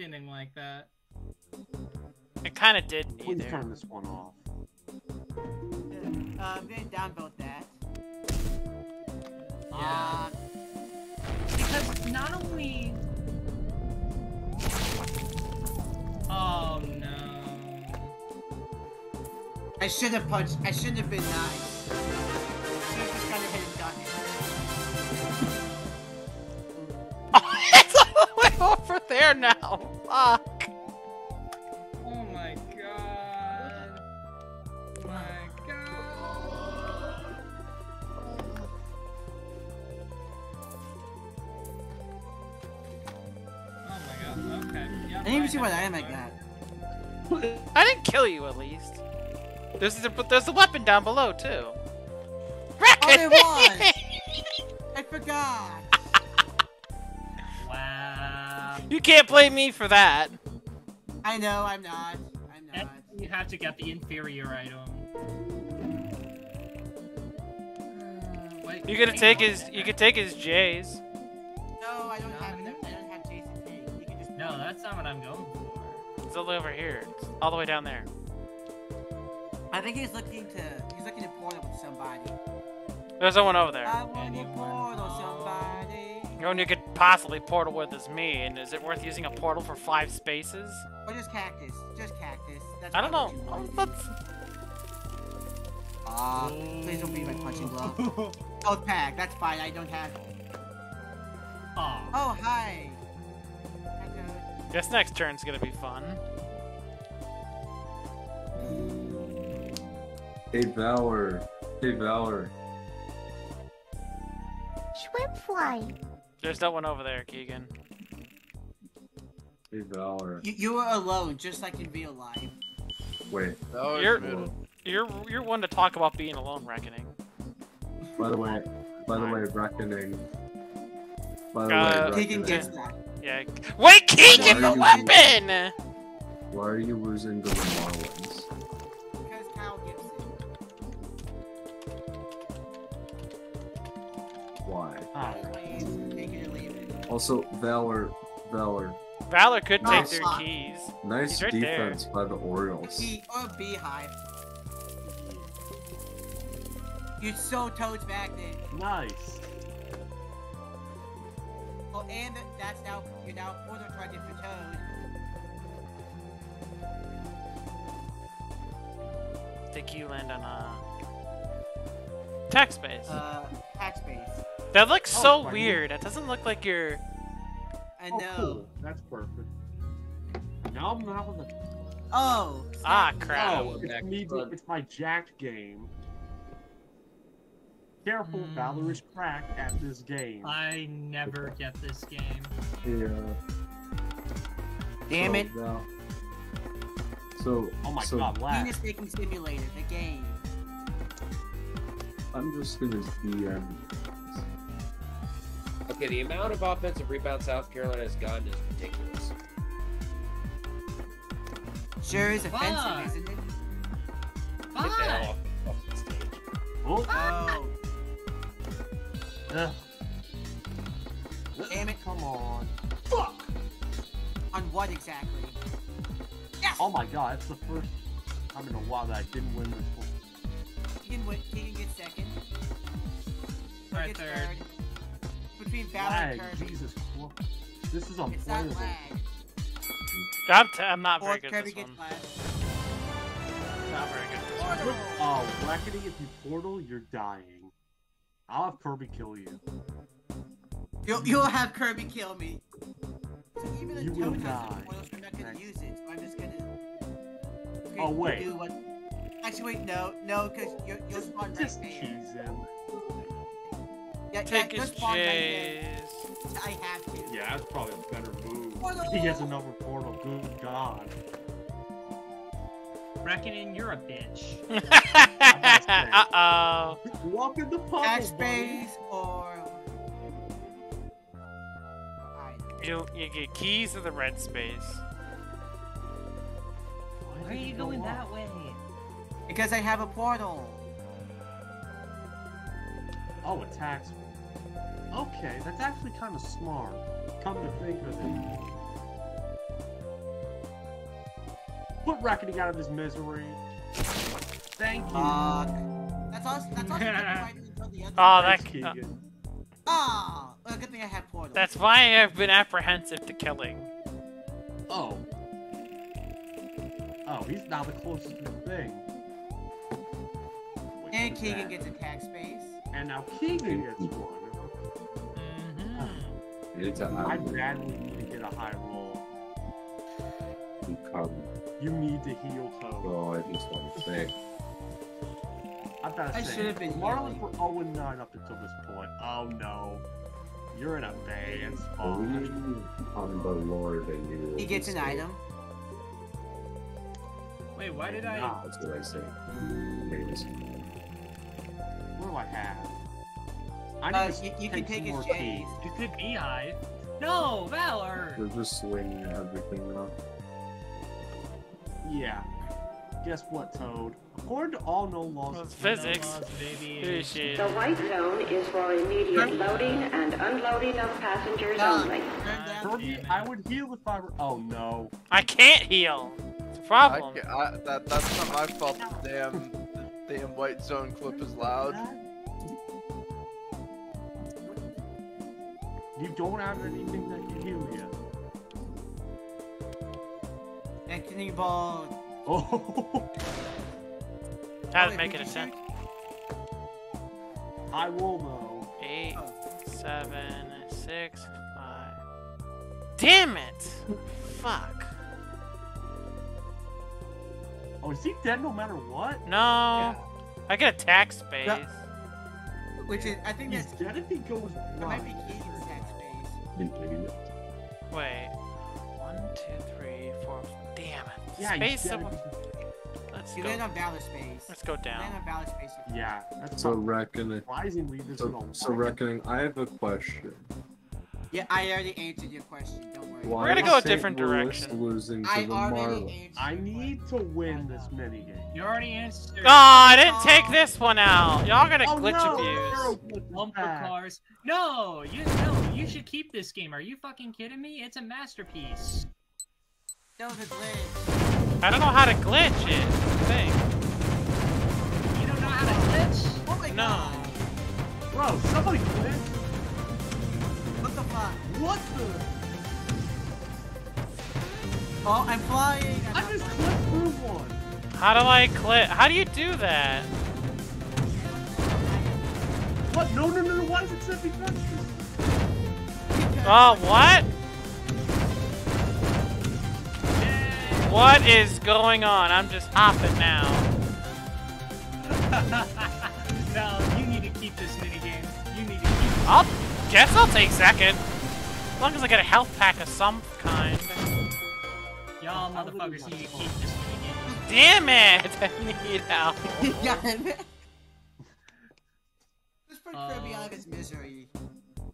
Speaker 2: good ending like that. It kind of did. Either. Please turn
Speaker 1: this one off.
Speaker 2: Uh, I'm gonna downvote that. Yeah. Uh, because not only. Oh no. I should have punched. I should have been
Speaker 1: nice. there now. Fuck.
Speaker 3: Oh my god. Oh my god. Oh
Speaker 1: my god. Okay. Yep, I didn't even see why I am like that. I didn't kill you at least. There's a, there's a weapon down below too.
Speaker 3: Oh, was. I forgot.
Speaker 1: You can't blame me for that.
Speaker 2: I know, I'm not. I'm not. you have to get the inferior item. you could take
Speaker 1: his. You could take his J's.
Speaker 2: No, I don't have. I don't have J's No, that's not what I'm going for.
Speaker 1: It's all the way over here. It's all the way down there. I think he's looking to. He's looking
Speaker 2: to pull up with somebody.
Speaker 1: There's someone over there. The only you could possibly portal with is me, and is it worth using a portal for five spaces?
Speaker 2: Or just cactus. Just cactus. That's I don't know. Oh, that's... Ah, uh, please don't be my punching glove. Health pack, that's fine, I don't have... Oh, oh hi!
Speaker 1: Guess next turn's gonna be fun.
Speaker 3: Hey, Valor. Hey, Valor.
Speaker 2: Swim fly.
Speaker 1: There's no one over there, Keegan.
Speaker 3: Valor.
Speaker 2: You, are alone,
Speaker 1: just like in real life.
Speaker 3: Wait. You're,
Speaker 1: you're, you're one to talk about being alone, Wreckening.
Speaker 3: By the way, by the way, Wreckening. By the uh, way, Keegan gets that.
Speaker 1: Yeah. Wait, Keegan, the weapon! Losing...
Speaker 2: Why are you losing the Marlins? Because Kyle it. Why? Also, Valor. Valor. Valor could nice. take their keys. Nice right defense there. by the Orioles. Key or beehive. You so toads back then. Nice.
Speaker 1: Oh, and that's now you're now further trying to get your toad. Think you land on a uh, tax base. Uh,
Speaker 2: tax base. That looks oh, so weird. That doesn't
Speaker 1: look like you're. I oh, know. Oh, cool. That's perfect. Now I'm not
Speaker 2: on the. Oh. Ah, crap. Oh, it's, me, it's my jacked game. Careful, mm. Valor is cracked at this game. I never get this game.
Speaker 3: Yeah. Damn so, it.
Speaker 2: So. Oh my so, god, lag. Penis making simulator, the game. I'm just gonna DM Okay, the amount of offensive rebounds South Carolina has gotten is ridiculous.
Speaker 1: Sure is offensive,
Speaker 3: isn't it? Fun. Get that off, off the stage.
Speaker 2: Oh. Ugh. Damn it, come on. Fuck! On what exactly? Yes! Oh my god, that's the first time in a while that I didn't win this one. Keegan, win, He Keegan get second. Right, third. third between Valley
Speaker 1: Jesus Christ. This is on It's I'm, t I'm not
Speaker 3: very good at this one. Not very good at this Oh,
Speaker 2: Blackity, if you portal, you're dying. I'll have Kirby kill you. You'll, you'll have Kirby kill me. So even you will die. oh, wait. What... Actually, wait, no, no, because you'll,
Speaker 3: spawn just, right Just cheese him.
Speaker 2: Yeah, Take yeah, his chase. I have to. Yeah, that's probably a better move. He has another portal. Good God. Wreckening you're a bitch. uh oh. Walk in the
Speaker 3: puzzle. Ash base
Speaker 2: or.
Speaker 1: You you get keys to the red space.
Speaker 2: Why, are you going that way? Because I have a portal. Oh, attacks. Okay, that's actually kind of smart. Come to think of it. Put Wreckening out of his misery. Thank you. Uh,
Speaker 1: that's us. That's us. right
Speaker 2: oh, that Keegan.
Speaker 1: Ah, good thing I had portal. That's why I've been apprehensive to killing. Oh. Oh, he's now the closest to the thing. and Keegan that. gets attack space and now Keegan gets one.
Speaker 2: Mm-hmm. It's a high I badly need to get a high roll. You come. You need to heal Toad. Oh, I just want to say. I'm
Speaker 1: not I should have been. Marlins
Speaker 2: were 0 and 9 up until this point. Oh no. You're in a bad spot.
Speaker 3: On the Lord, and you. He gets an item.
Speaker 2: Wait, why did I? Ah, that's what I say. Maybe. What do I have? I need uh, to you, you can take more keys. You could be I. No, Valor! They're just swinging everything now. Yeah. Guess what, Toad? According to all known laws well, physics, laws, baby. The white zone is for immediate loading and unloading of passengers only. For me, I would heal if I were. Oh no. I can't heal. It's a problem. I, I, that, that's not my fault. Damn damn white zone clip is loud. You don't have anything that can heal you.
Speaker 1: Anthony Ball.
Speaker 2: Oh.
Speaker 1: That would make it a 10. I will know. 6, 5. Damn it! Fuck. Oh, is he dead no matter what? No. Yeah. I get attack space. That, which is, I think he's that's. dead if he goes. That might be Keaton's attack
Speaker 2: space.
Speaker 1: Wait. One, two, three, four. Damn
Speaker 2: it. Yeah, space he's dead.
Speaker 1: Let's you go. land on Valor Space. Let's go down. land
Speaker 2: on Valor Space. Yeah. That's so reckoning. Surprisingly, there's so, no. So reckoning. I have a question. Yeah, I already answered your question. Don't we're gonna go a different direction. Losing to I the already I need to win this mini game. You already answered. Oh, I didn't
Speaker 1: take this one
Speaker 2: out. Y'all gonna oh, glitch no, abuse. cars. No, you no, you should keep this game. Are you fucking kidding me? It's a masterpiece. No, glitch.
Speaker 1: I don't know how to glitch it. Thing. You don't know how to glitch? Oh my no. god. Bro, somebody glitch.
Speaker 3: What the fuck? What the? Oh, I'm flying! I'm I just clipped through one!
Speaker 1: How do I clip? How do you do that?
Speaker 3: What? No, no, no, no, why is it send me
Speaker 1: Oh, what? What is going on? I'm just hopping now. Now you need to keep this minigame. You need to keep I'll guess I'll take second. As long as I get a health pack of some kind
Speaker 2: all motherfuckers keep this
Speaker 1: Damn it! I need help. Just put Kirby out of his
Speaker 2: misery.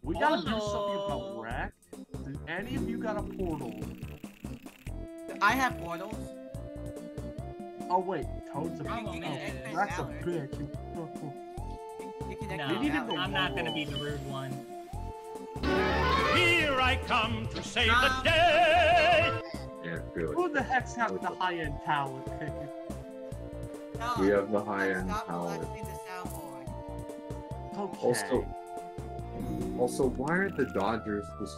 Speaker 2: We gotta Hello. do something about Rack. Did any of you got a portal? I have portals. Oh wait, Toad's a bitch. Oh, Rack's a bitch. No, I'm not gonna be the rude one. Here I come to save the day.
Speaker 3: Yeah, really. Who
Speaker 1: the heck's having the high end talent?
Speaker 3: we have the high end talent. Okay. Also,
Speaker 2: also, why are the Dodgers just?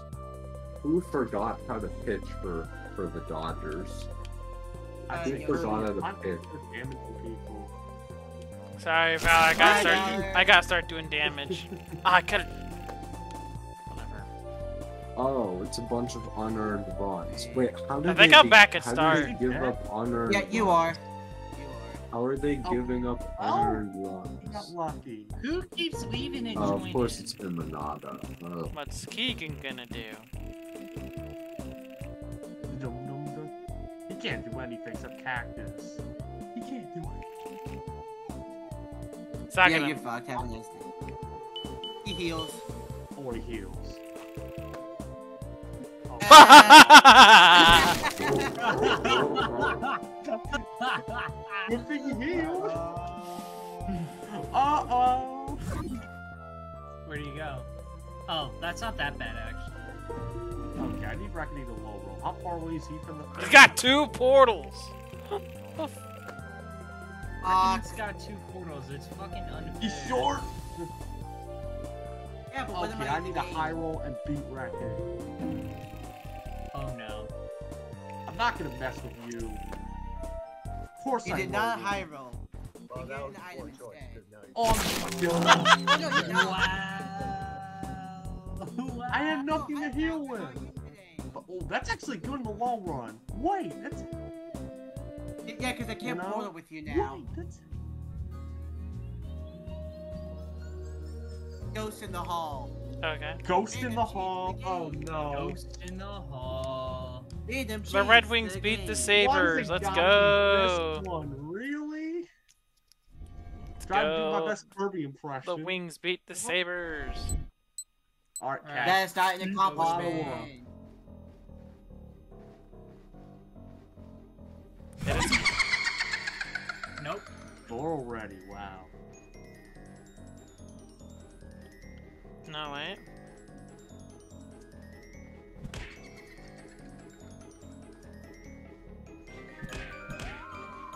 Speaker 2: Who forgot how to pitch for for the Dodgers?
Speaker 3: I uh, think forgot how the pitch.
Speaker 1: Sorry, Val. I gotta start. I gotta start doing damage. Ah, I could.
Speaker 2: Oh, it's a bunch of unearned bonds. Wait, how did I think they I'm back at how start. they give up unearned Yeah, you
Speaker 3: are. you
Speaker 2: are. How are they oh. giving up oh. unearned oh, got lucky. Who keeps leaving it? Oh, of course it's the Oh.
Speaker 3: What's Keegan
Speaker 1: gonna do? He can't do anything except cactus. He can't do it.
Speaker 2: yeah, gonna... you're fucked. Have a nice day. He heals. Or he heals.
Speaker 3: Good thing you healed. Uh oh.
Speaker 2: Where do you go? Oh, that's not that bad actually. Okay, I need Bracken
Speaker 1: to low roll. How far away is he from the? He's got two portals.
Speaker 2: Uh, ah. it's got two portals. It's fucking unfair. He's short.
Speaker 3: Yeah, okay, I, need a high roll
Speaker 2: and beat Racket not gonna mess with
Speaker 1: you.
Speaker 3: Of course you I did not high roll.
Speaker 2: Well, that was poor choice. No, oh, no. no, know. wow. I have nothing no, to heal with. But, oh, that's actually good in the long run. Wait, that's. Yeah, because I can't bother it with you now. Wait, that's... Ghost in the hall. Okay. Ghost in the hall. Oh no. Ghost in the hall.
Speaker 3: Them, the Red Wings the beat game. the Sabres. Let's go. One.
Speaker 1: Really? Let's Trying go. to do my best Kirby impression. The Wings beat the Sabres. All right, right. That's not an
Speaker 2: accomplishment. nope. Already, wow.
Speaker 1: No, wait.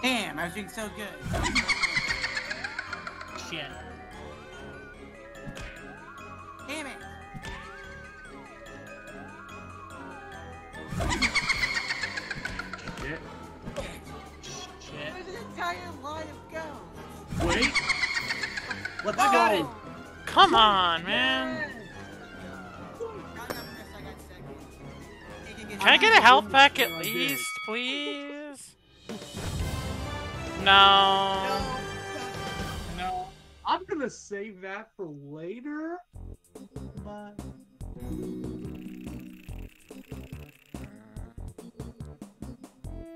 Speaker 1: Damn, I was doing so good. Shit. Damn it.
Speaker 3: Shit. Shit. There's an entire line of ghosts. Wait.
Speaker 1: What the oh. go. It. Come on, man.
Speaker 3: Can I get a health pack at least, please?
Speaker 1: No.
Speaker 3: No.
Speaker 2: I'm gonna save that for later. But...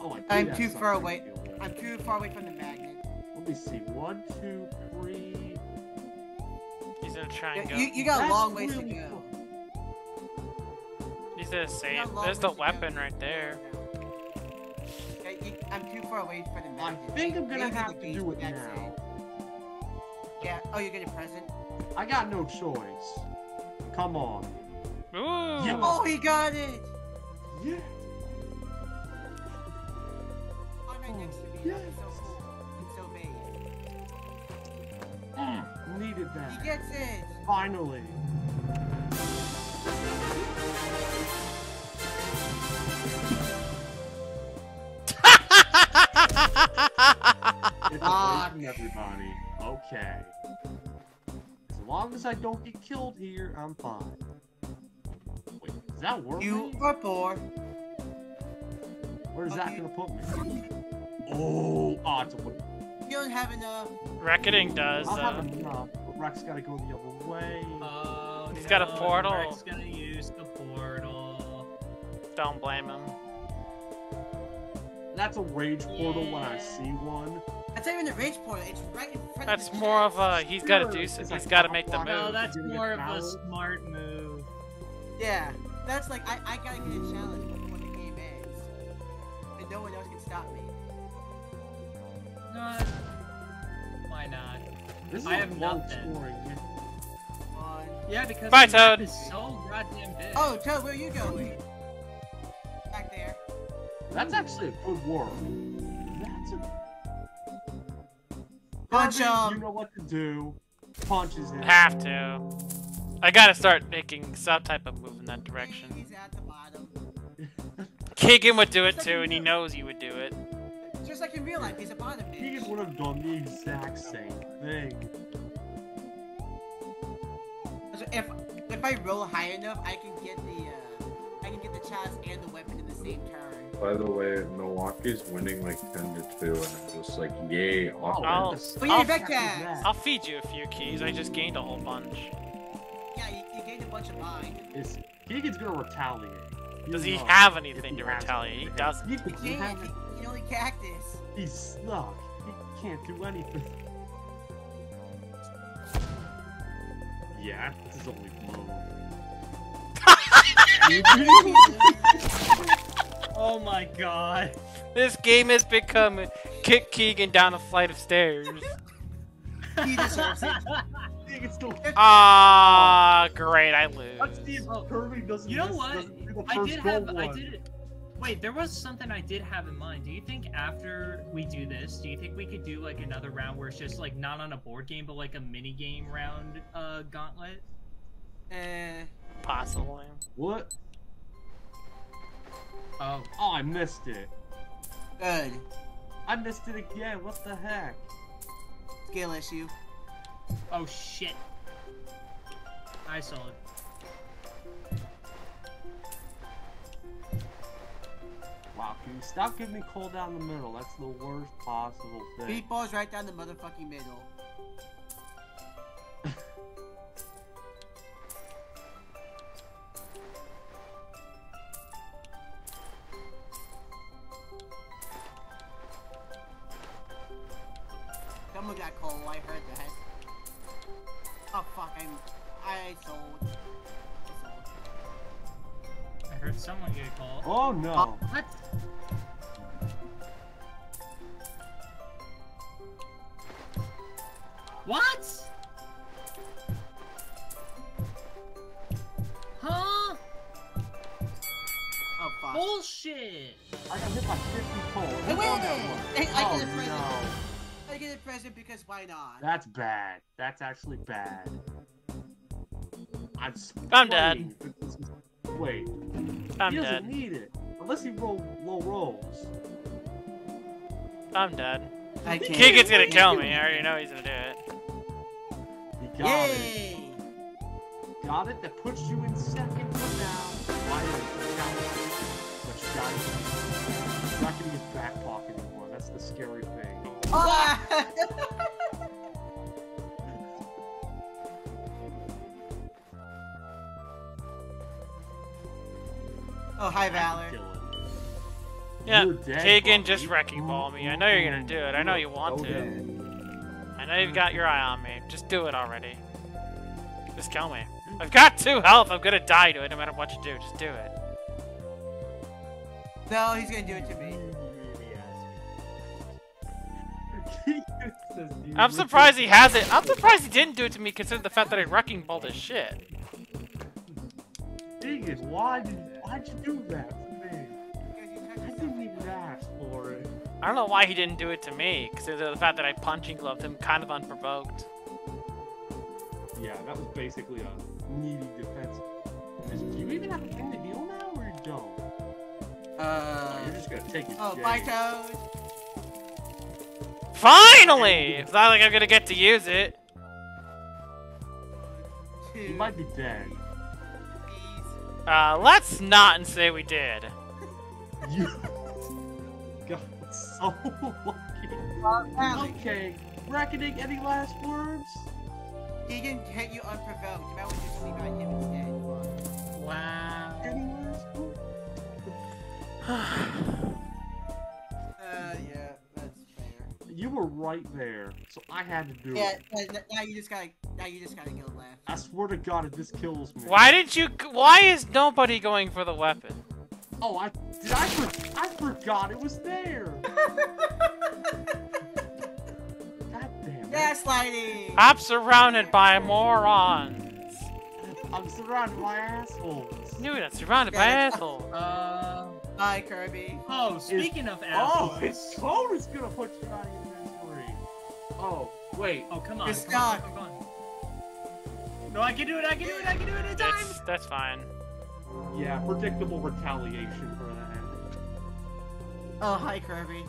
Speaker 2: Oh, I'm too far away. I'm too far away from the magnet. Let me see. One, two, three.
Speaker 1: He's gonna try and yeah, go. You, you
Speaker 3: got a long ways really to go.
Speaker 1: Cool. He's gonna save. There's the weapon go. right there. Yeah.
Speaker 2: I'm too far away for the magic. I think I'm gonna Maybe have to do it now. It. Yeah. Oh, you're getting present? I got no choice. Come on.
Speaker 3: Ooh. Yeah. Oh, he got it. Yeah. Oh, yes. It's so cool. It's so big.
Speaker 2: Mm, needed that. He gets it. Finally.
Speaker 3: Good ah.
Speaker 1: everybody. Okay.
Speaker 2: As long as I don't get killed here, I'm fine. Wait, is that working? You are poor. Where's okay. that gonna put me? Oh, odds ah, oh,
Speaker 1: You don't have enough.
Speaker 2: Wreckening does. I'll uh... have enough, but Rex gotta go the other way. Oh, He's no, got a portal. Rex gonna
Speaker 1: use the portal. Don't blame him. That's a rage portal yeah. when I see one.
Speaker 2: That's not even the rage point. It's right
Speaker 1: in front. That's of That's more
Speaker 2: of a he's got to do something. He's got to make the move. No, that's more of a smart move. Yeah,
Speaker 1: that's like I, I gotta get a challenge before the game ends, and no one else can stop me. No.
Speaker 2: Why not? This is I have nothing. Yeah, because Bye, Toad. is so goddamn big.
Speaker 3: Oh, Toad, where are you going?
Speaker 2: Back there. That's actually a good war. That's a Punch him! You know what to do.
Speaker 1: Punches him. Have to. I gotta start making some type of move in that direction. He's at the bottom. Keegan would do it too, and he knows you would do it.
Speaker 2: Just like in real life, he's a bottom. Keegan
Speaker 1: would have done the exact same thing.
Speaker 2: So if if I roll high enough, I can get the uh, I can get the chalice and the weapon in the same turn. By the way, Milwaukee's winning like 10 to 2, and I'm just like, yay, offense.
Speaker 1: I'll, I'll, I'll, I'll feed you a few keys. I just gained a whole bunch.
Speaker 2: Yeah, you, you gained a bunch of mine.
Speaker 1: Is Keegan's gonna retaliate? Does he have anything he to retaliate? Anything. He doesn't. He He,
Speaker 2: he only cactus. He's stuck. He can't do anything. Yeah, this is only blown. Oh my god. This
Speaker 1: game has become kick Keegan down a flight of stairs.
Speaker 3: he deserves it. Ah,
Speaker 1: great, I lose.
Speaker 2: You know what? I did have. I did. Wait, there was something I did have in mind. Do you think after we do this, do you think we could do like another round where it's just like not on a board game, but like a mini game round uh, gauntlet? Eh, possibly. What? Oh! oh, I missed it. Good. I missed it again. What the heck? Skill issue. Oh, shit. I saw it. Wow, can you stop giving me coal down the middle? That's the worst possible thing. balls right down the motherfucking middle. actually bad. I'm, I'm dead. Wait. I'm he doesn't need it. Unless he roll low rolls.
Speaker 1: I'm dead. I can't. Kiki's gonna kill me. I already know he's gonna
Speaker 2: do it. He got Yay! it. Got it. That puts you in second for now. Why is it challenging? But you got it. not gonna get back pocket anymore. That's the scary thing.
Speaker 3: Ah!
Speaker 2: Oh, hi, Valor. Yeah, Kagan, just wrecking ball me. I know you're gonna do it. I know you want oh, to. I know you've got your eye on
Speaker 1: me. Just do it already. Just kill me. I've got two health. I'm gonna die to it no matter what you do. Just do it. No, he's gonna do it to me.
Speaker 3: I'm surprised he has it. I'm surprised
Speaker 1: he didn't do it to me considering the fact that I wrecking balled his shit.
Speaker 3: Kagan,
Speaker 2: why did Why'd you do that to me? I didn't even ask for it.
Speaker 1: I don't know why he didn't do it to me, Cause the fact that I punching gloved him kind of unprovoked.
Speaker 2: Yeah, that was basically a needy defense.
Speaker 3: Do you even have a thing to heal now, or you
Speaker 2: don't? Uh, oh, you're just gonna take it. Oh, bye, Toad!
Speaker 1: Finally! It's not like I'm gonna get to use it. You
Speaker 2: might be dead.
Speaker 1: Uh, let's not and say we did. You got
Speaker 3: so lucky. Uh, okay, Wreckening. Any last words? He
Speaker 2: can not you unprovoked. You might want to just leave him
Speaker 1: instead. Wow.
Speaker 3: Any last words?
Speaker 2: you were right there, so I had to do yeah,
Speaker 3: it. Yeah, now you
Speaker 2: just gotta, now you just gotta kill left. I swear to God, if this kills me. Why did you? Why is
Speaker 1: nobody going for the weapon?
Speaker 2: Oh, I did. I for, I forgot it was there. God damn. Gaslighting.
Speaker 1: I'm surrounded by morons.
Speaker 2: I'm surrounded by assholes. Knew
Speaker 1: that's surrounded by assholes.
Speaker 2: Uh. Hi, Kirby. Oh, speaking of oh, assholes. Oh, his code is gonna put you on. your
Speaker 1: Oh, wait. Oh, come on. It's come not. On, come
Speaker 2: on. No, I can do it. I can do it. I can do it in time. That's,
Speaker 1: that's fine.
Speaker 2: Yeah, predictable retaliation for that. Oh, hi, Kirby.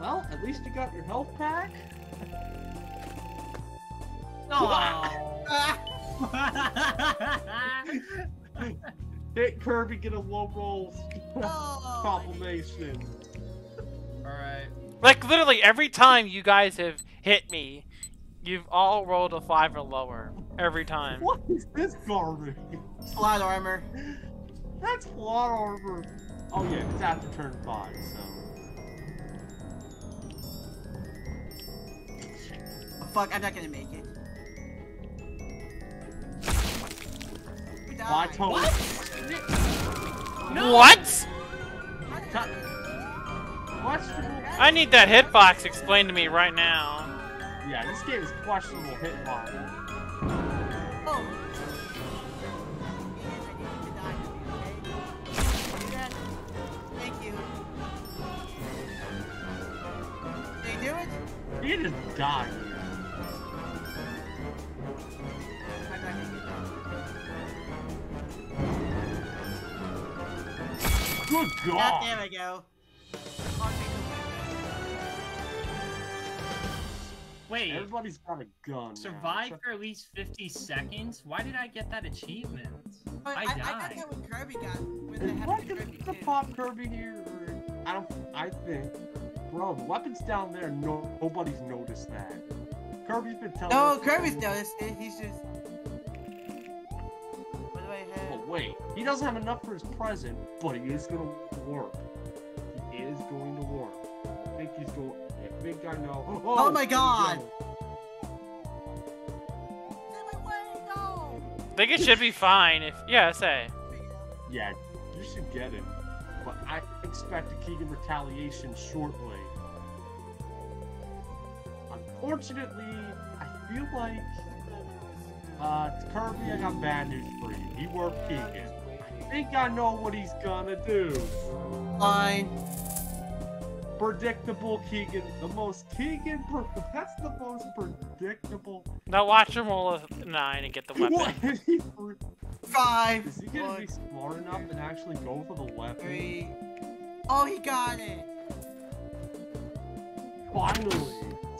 Speaker 2: Well, at least you got your health pack.
Speaker 3: Oh.
Speaker 2: Did Kirby get a low roll
Speaker 1: oh, complimation? Alright. Like, literally, every time you guys have hit me, you've all rolled a 5 or lower. Every time. What
Speaker 2: is this garbage? Flat armor. That's flat armor. Oh yeah, it's after turn 5, so... fuck, I'm not gonna make it. What? What? No. what?
Speaker 3: questionable. I need
Speaker 1: that hitbox explained to me right now. Yeah, this game is questionable hitbox. Oh. You can just die.
Speaker 3: Good God! God there we go.
Speaker 2: Wait. Everybody's got a gun. Survive now. for at least 50 seconds? Why did I get that achievement? I, I died. I, got that when Kirby got. When they had what the, Kirby the pop Kirby here? I don't. I think. Bro, the weapon's down there. No, nobody's noticed that.
Speaker 3: Kirby's been telling. No, Kirby's noticed it. He's just. What do I have? Oh, wait, he doesn't
Speaker 2: have enough for his present, but he is
Speaker 3: gonna warp. He is going to warp. I think he's going big now. Oh, oh, oh my god!
Speaker 1: I think it should be fine if yeah, say. Yeah, you should get him.
Speaker 2: But I expect a Keegan retaliation shortly. Unfortunately, I feel like uh Kirby, I got bad news for you. He worked Keegan. I think I know what he's gonna do. Fine predictable Keegan. The most Keegan. that's the most predictable. Now watch him roll
Speaker 1: a nine and get the
Speaker 2: weapon. Five. Is he gonna one, be smart enough and actually go for the weapon? Three. Oh, he got it. Finally.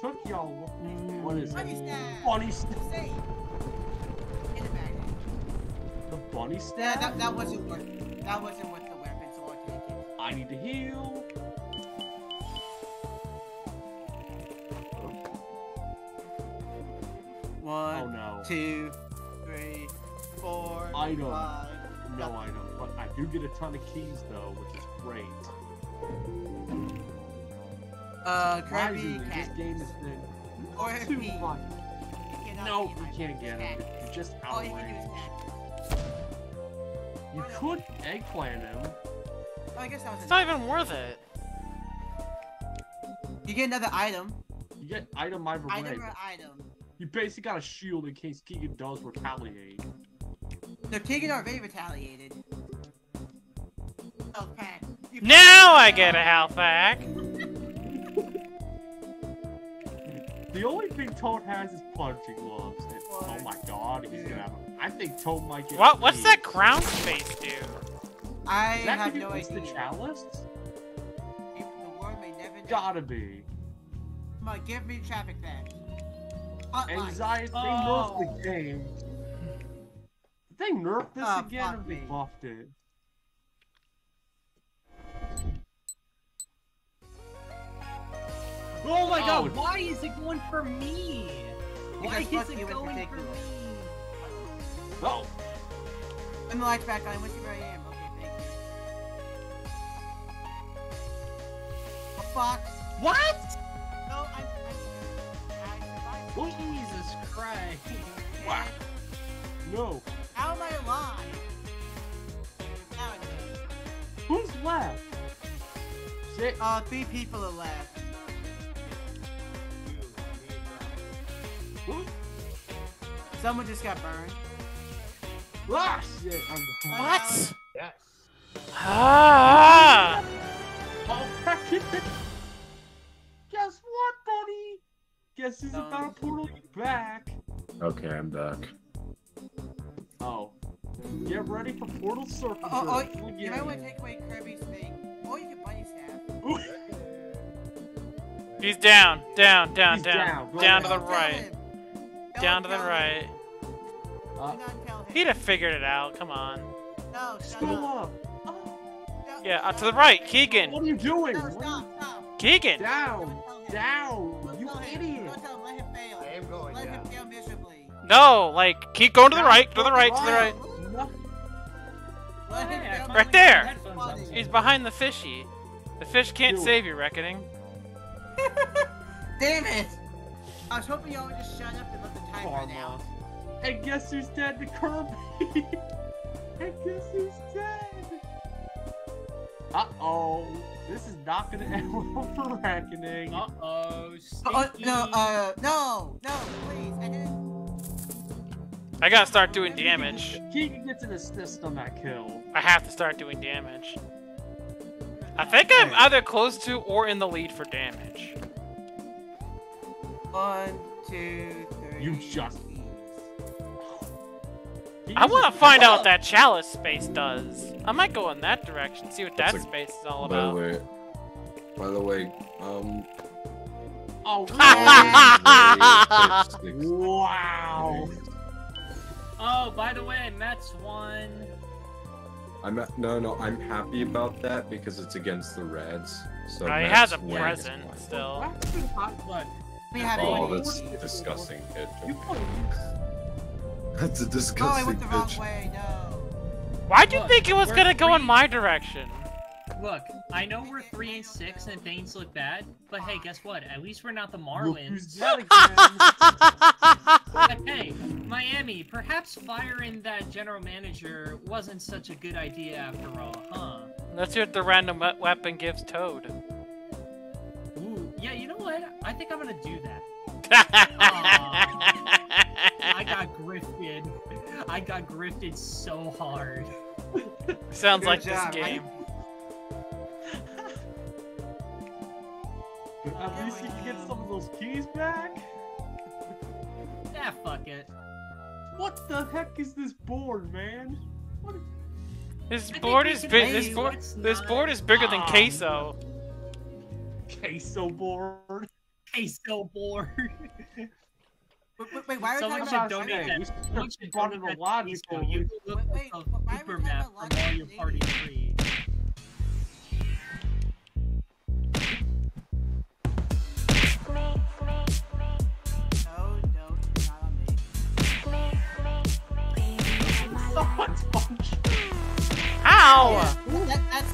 Speaker 2: Took y'all. What is Bunny it? Stab. Bunny stab. the bunny stab. That, that, that wasn't worth. That wasn't worth the weapon, so I'll take it. I need to heal. One, oh, no. two,
Speaker 3: three, four, item. Five.
Speaker 2: No Got item, but I do get a ton of keys though, which is great.
Speaker 3: Uh, Krabby This
Speaker 2: game is or too he, No, you can't get him. You just outrange. You could eggplant him. Oh, I guess that was. It's not even worth it. You get another item. You get item either item way. Item or item. You basically got a shield in case Keegan does retaliate. So Keegan already retaliated.
Speaker 1: Okay. You now I get a health back! the
Speaker 2: only thing Toad has is punching gloves. And, oh my god, he's gonna have a, I think Toad might get What? What's that crown face do? I that have no idea. the chalice? the world may never Gotta be. Come on, give me traffic back spotlight. Anxiety. They oh. nerfed the game. Did they nerf this oh, again or they buffed it? Oh my oh. god, why is it going for me? Why is it going for me? Oh! And the light's back on. Let's where I am. Okay, thank you. A fox. What? Jesus Christ! What?
Speaker 3: No. How am I alive? Now it goes. Who's left? Shit. Uh, three people are left.
Speaker 2: Who? Someone just got burned.
Speaker 3: Ah, shit. I'm what? Yes. Ah! Stop pulling back.
Speaker 1: Okay, I'm back. Oh.
Speaker 2: Get ready for Portal Surfacer. Oh, oh, oh you might want to take away Kirby's thing. Oh, you can bunny stab.
Speaker 1: He's down, down, down, He's down. Down, down to the right. Down to the right. Uh, He'd have figured it out. Come on.
Speaker 3: No, shut up.
Speaker 1: Oh, yeah, up to the right, Keegan. What are you doing? No, stop, stop. Keegan. Down, down, you idiot. No, like, keep going to the right, to the right, to
Speaker 3: the right.
Speaker 1: Right there! He's behind the fishy. The fish can't save you, Wreckening.
Speaker 2: Damn it! I was hoping y'all would just shut up and let the timer. run now. And guess who's dead The Kirby? and guess who's dead? Uh-oh. This is not gonna end well for Wreckening. Uh-oh, uh,
Speaker 3: uh No, uh, no, no, please, I didn't...
Speaker 1: I gotta start doing damage. Can't gets an assist on that kill. I have to start doing damage. I think I'm either close to or in the lead for damage. One, two,
Speaker 2: three. You just.
Speaker 1: I want to find out what that chalice space does. I might go in that direction, see what That's that a... space is all
Speaker 3: about. By the way, by the way, um.
Speaker 1: Oh,
Speaker 2: wow. Oh, by the way, Mets won. I'm no, no. I'm happy about that because it's against the Reds. So I uh, Mets had a present won. still. What oh, that's disgusting, pitch. That's a disgusting.
Speaker 1: Oh, I went the wrong pitch. way. No. Why'd you Look, think it was gonna go in my direction?
Speaker 2: Look, I know we're three and six and things look bad, but hey, guess what? At least we're not the Marlins. but hey, Miami, perhaps firing that general manager wasn't such a good idea after all, huh? Let's see what
Speaker 1: the random weapon gives Toad.
Speaker 2: Ooh, yeah, you know what? I think I'm gonna do that. I got grifted. I got grifted so hard.
Speaker 3: Sounds good like job. this game.
Speaker 2: At least you can get some of those keys back. Yeah, fuck it.
Speaker 3: What the heck
Speaker 2: is this board, man? What is... This board is big. This board, this board is bigger than queso. Queso board. Queso board. Wait, wait, why are Someone we talking about donate that. We should donate a lot. Wait, wait, why are we talking about Mario Party 3.
Speaker 1: Someone's Ow!
Speaker 3: Yeah. Ooh, that, that's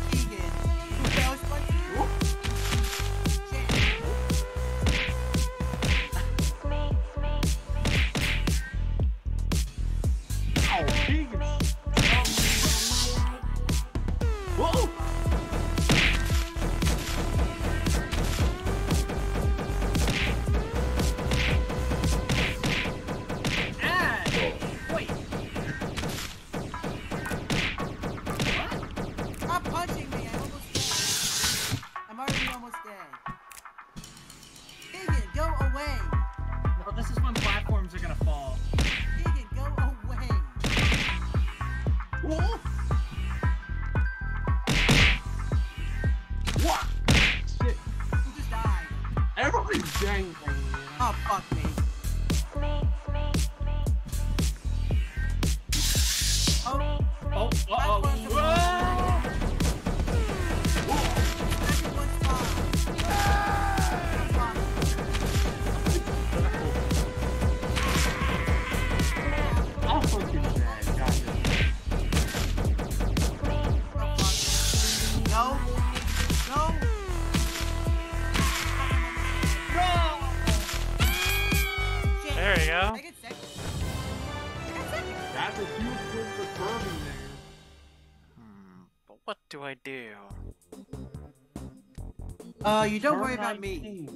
Speaker 1: Uh, you don't worry about me.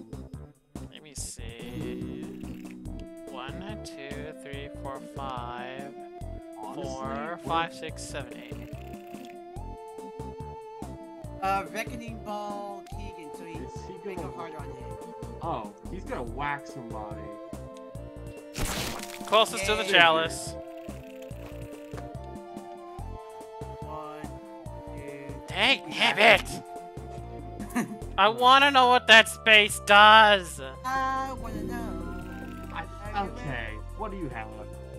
Speaker 1: Let me see. One, two, three, four, five, four, five, six, seven, eight.
Speaker 2: Uh, Wreckening Ball Keegan, so he make gonna... a hard on him. Oh, he's gonna
Speaker 1: whack somebody. Closest hey. to the chalice. One, two, Dang, damn it! I wanna know what that space does!
Speaker 3: I wanna know. I, okay,
Speaker 2: what do you
Speaker 1: have?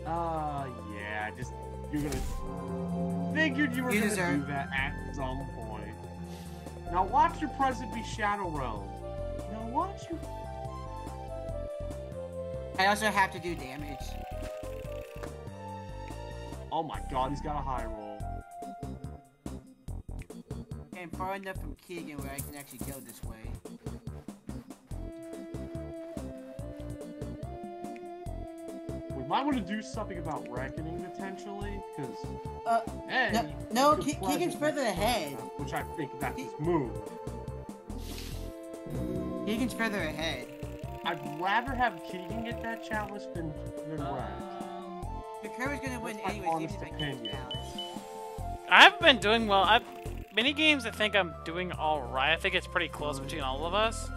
Speaker 1: Uh,
Speaker 2: yeah, just, you're gonna... Figured you were User. gonna do that at some point. Now watch your present be Shadow Realm. Now watch you. I also have to do damage. Oh my god, he's got a high roll i far enough from Keegan where I can actually go this way. We might want to do something about Wreckening, potentially, because...
Speaker 1: Uh, hey, no, no Ke Keegan's further ahead.
Speaker 2: Which I think that's his move. Keegan's further ahead. I'd rather have Keegan get that chalice than,
Speaker 3: than uh, Rex. Um, Kermit's gonna win anyways, even I get the chalice.
Speaker 1: I've been doing well. I've mini games, I think I'm doing all right. I think it's pretty close between all of us.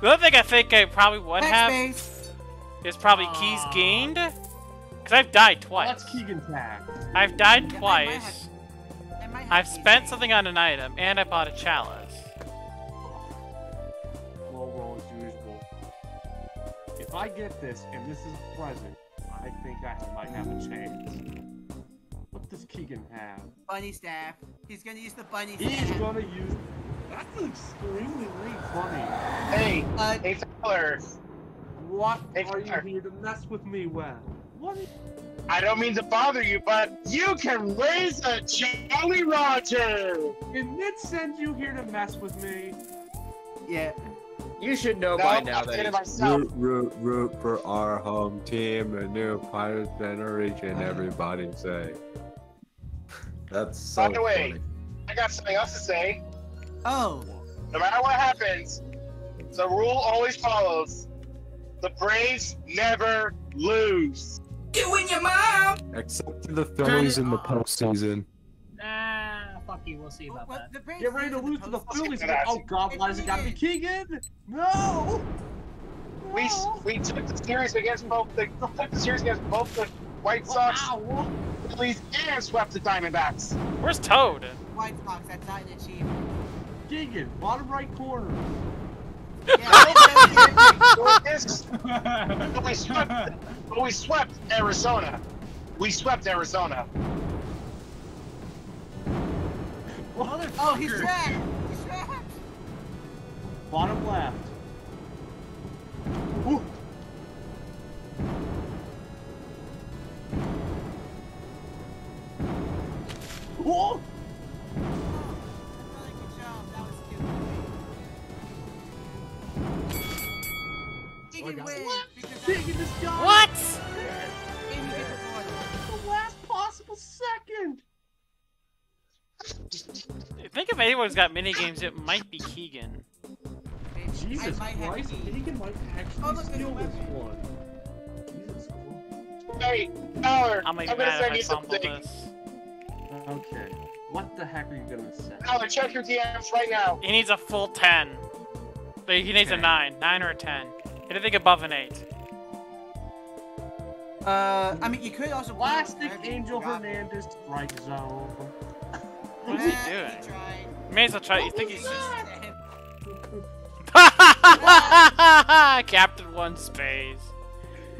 Speaker 1: The other thing I think I probably would Backspace. have is probably keys gained, because I've died twice. that's
Speaker 2: Keegan tag.
Speaker 1: I've died yeah, twice. I have, spent something on an item, and I bought
Speaker 2: a chalice.
Speaker 3: Low roll as usual.
Speaker 2: If I get this, and this is a present, I think I might have a chance does Keegan have? Bunny staff. He's gonna use the bunny He's staff. gonna use. That's extremely funny. Hey, uh, hey, Tyler. What hey, are you here to mess with me with? What? Is... I don't mean to bother you, but you can raise a Jolly Roger. And this send you
Speaker 3: here to mess with me.
Speaker 2: Yeah. You should know no, by now I'm that root, root, root for our home team, a new Pirates Generation, uh-huh. everybody say. That's so. By the way, funny. I got something else to say. Oh. No matter what happens, the rule always follows. The Braves never lose. Get in your mom. Except for the Phillies in the postseason. Nah, fuck you. We'll see about that. Get ready to lose to the Phillies. Oh God, why does it gotta be Keegan? No. We we took the series against both the, the series against both the White oh, Sox. Oh, wow.
Speaker 1: Phillies and swept the Diamondbacks. Where's Toad?
Speaker 2: White Sox, at not an Gigan, bottom right corner. Yeah, but, we swept, but we swept Arizona. We swept Arizona.
Speaker 3: Oh, he's trapped! He's trapped!
Speaker 1: Bottom left.
Speaker 3: What? What? The last possible second.
Speaker 1: I think if anyone's got mini games, it might be Keegan.
Speaker 2: Jesus Christ, Keegan might actually oh,
Speaker 3: steal this one.
Speaker 2: Jesus Christ. Hey, Power, I'm, I'm gonna send you something. Okay. What the heck are you gonna send? Power, check your DMs right now.
Speaker 1: He needs a full 10. But he needs okay. a 9. 9 or a 10. Anything above an 8.
Speaker 2: Uh, I mean, you could also... Plastic Angel Hernandez
Speaker 1: strike zone. What is he doing? He May as well try. What you think he's just... Captain One Space.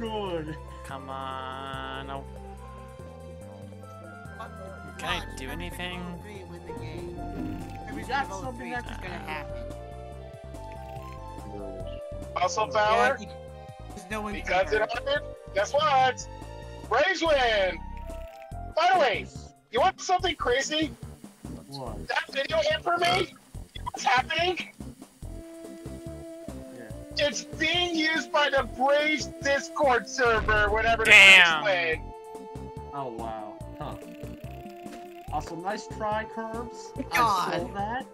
Speaker 1: Good. Come on. Oh. Can I do anything?
Speaker 3: Is that
Speaker 2: something that's gonna happen? Muscle power. Yeah, no one because it happened. Guess what? Braves win. By the way, you want something crazy? What? That video hit for me. What's happening? Yeah. It's being used by the Braves Discord server Whatever. Damn. the Braves win. Oh wow.
Speaker 1: Huh. Also, nice try, Curbs. God. I saw that.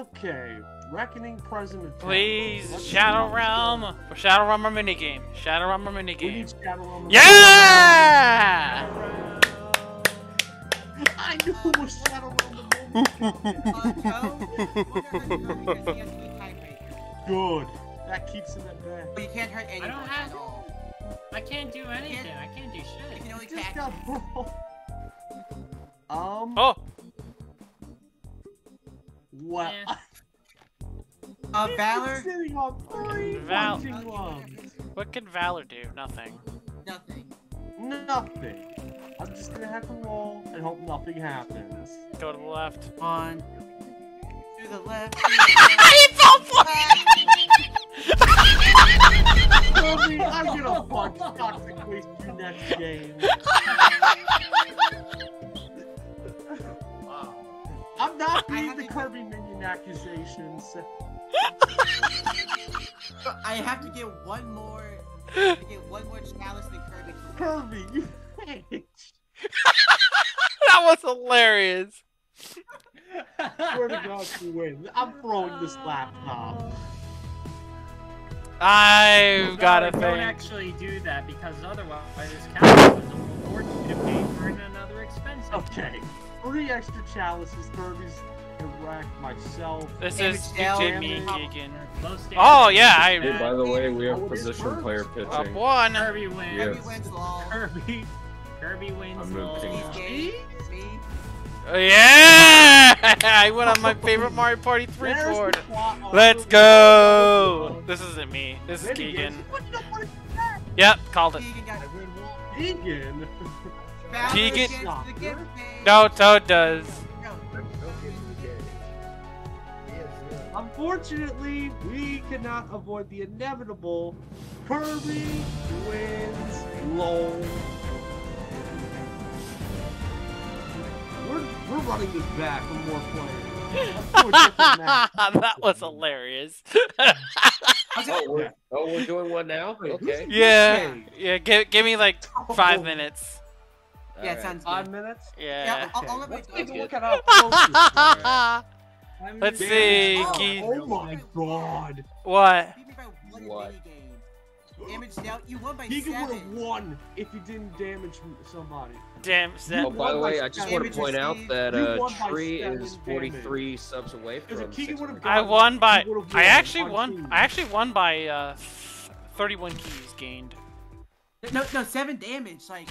Speaker 1: Okay, Wreckening present. Please, let Shadow Realm! For Shadow Realm or game. Shadow Realm or game. yeah!
Speaker 3: Realm. I knew it was Shadow Realm. Good.
Speaker 2: That keeps him at bay. But you can't hurt anyone. I don't have. I can't do anything. Can't, I can't do shit. You can only just got Um. Oh. What? Yeah. Uh, Valor. Sitting on three
Speaker 1: Val punching lungs. What can Valor do? Nothing. Nothing.
Speaker 2: Nothing. I'm just gonna have to roll and hope nothing happens.
Speaker 1: Go to the left.
Speaker 3: On. To the left. To the left. Toby, I'm gonna fuck toxic waste you next game.
Speaker 2: I'm not being the Kirby minion accusations. I have to
Speaker 1: get one more. Get one more chalice than Kirby.
Speaker 2: Kirby, you that was hilarious. Swear to God, you win. I'm throwing this laptop.
Speaker 1: I've got to. a thing. Don't
Speaker 2: actually do that because otherwise, this capital is afford you to pay for another expense. Okay three extra chalices, Kirby's wreck myself.
Speaker 3: This is DJ Meek again. Oh yeah, I. Hey, by
Speaker 1: the way, we have oh, position player pitching. Up one. Kirby wins. Yes.
Speaker 3: Kirby wins Kirby.
Speaker 1: Kirby wins i
Speaker 3: oh, Yeah!
Speaker 1: I went on my favorite Mario Party 3 board. Let's go! This isn't me. This is Keegan. Yep, called it.
Speaker 3: Keegan? Back Tegan?
Speaker 1: No, Toad does.
Speaker 2: Unfortunately, we cannot avoid the inevitable Kirby wins LOL. We're, we're running this back for more players.
Speaker 1: that was hilarious.
Speaker 2: oh, we're, oh, we're doing one now? Okay.
Speaker 1: Yeah. Yeah, give, give me like oh. five minutes
Speaker 2: yeah, right. sounds good. Five minutes? Yeah. yeah okay. I'll, I'll Let's look at Let's see. Oh, oh, my
Speaker 1: god. What? What?
Speaker 2: Damage You won by seven. would have won if you didn't damage somebody. Damn. Seven. Oh, by the way, I just want to point out that uh, Tree is 43 damage. subs away from. I won by.
Speaker 1: I actually won. I actually won
Speaker 3: by uh, 31 keys gained. No, no, seven damage. Like.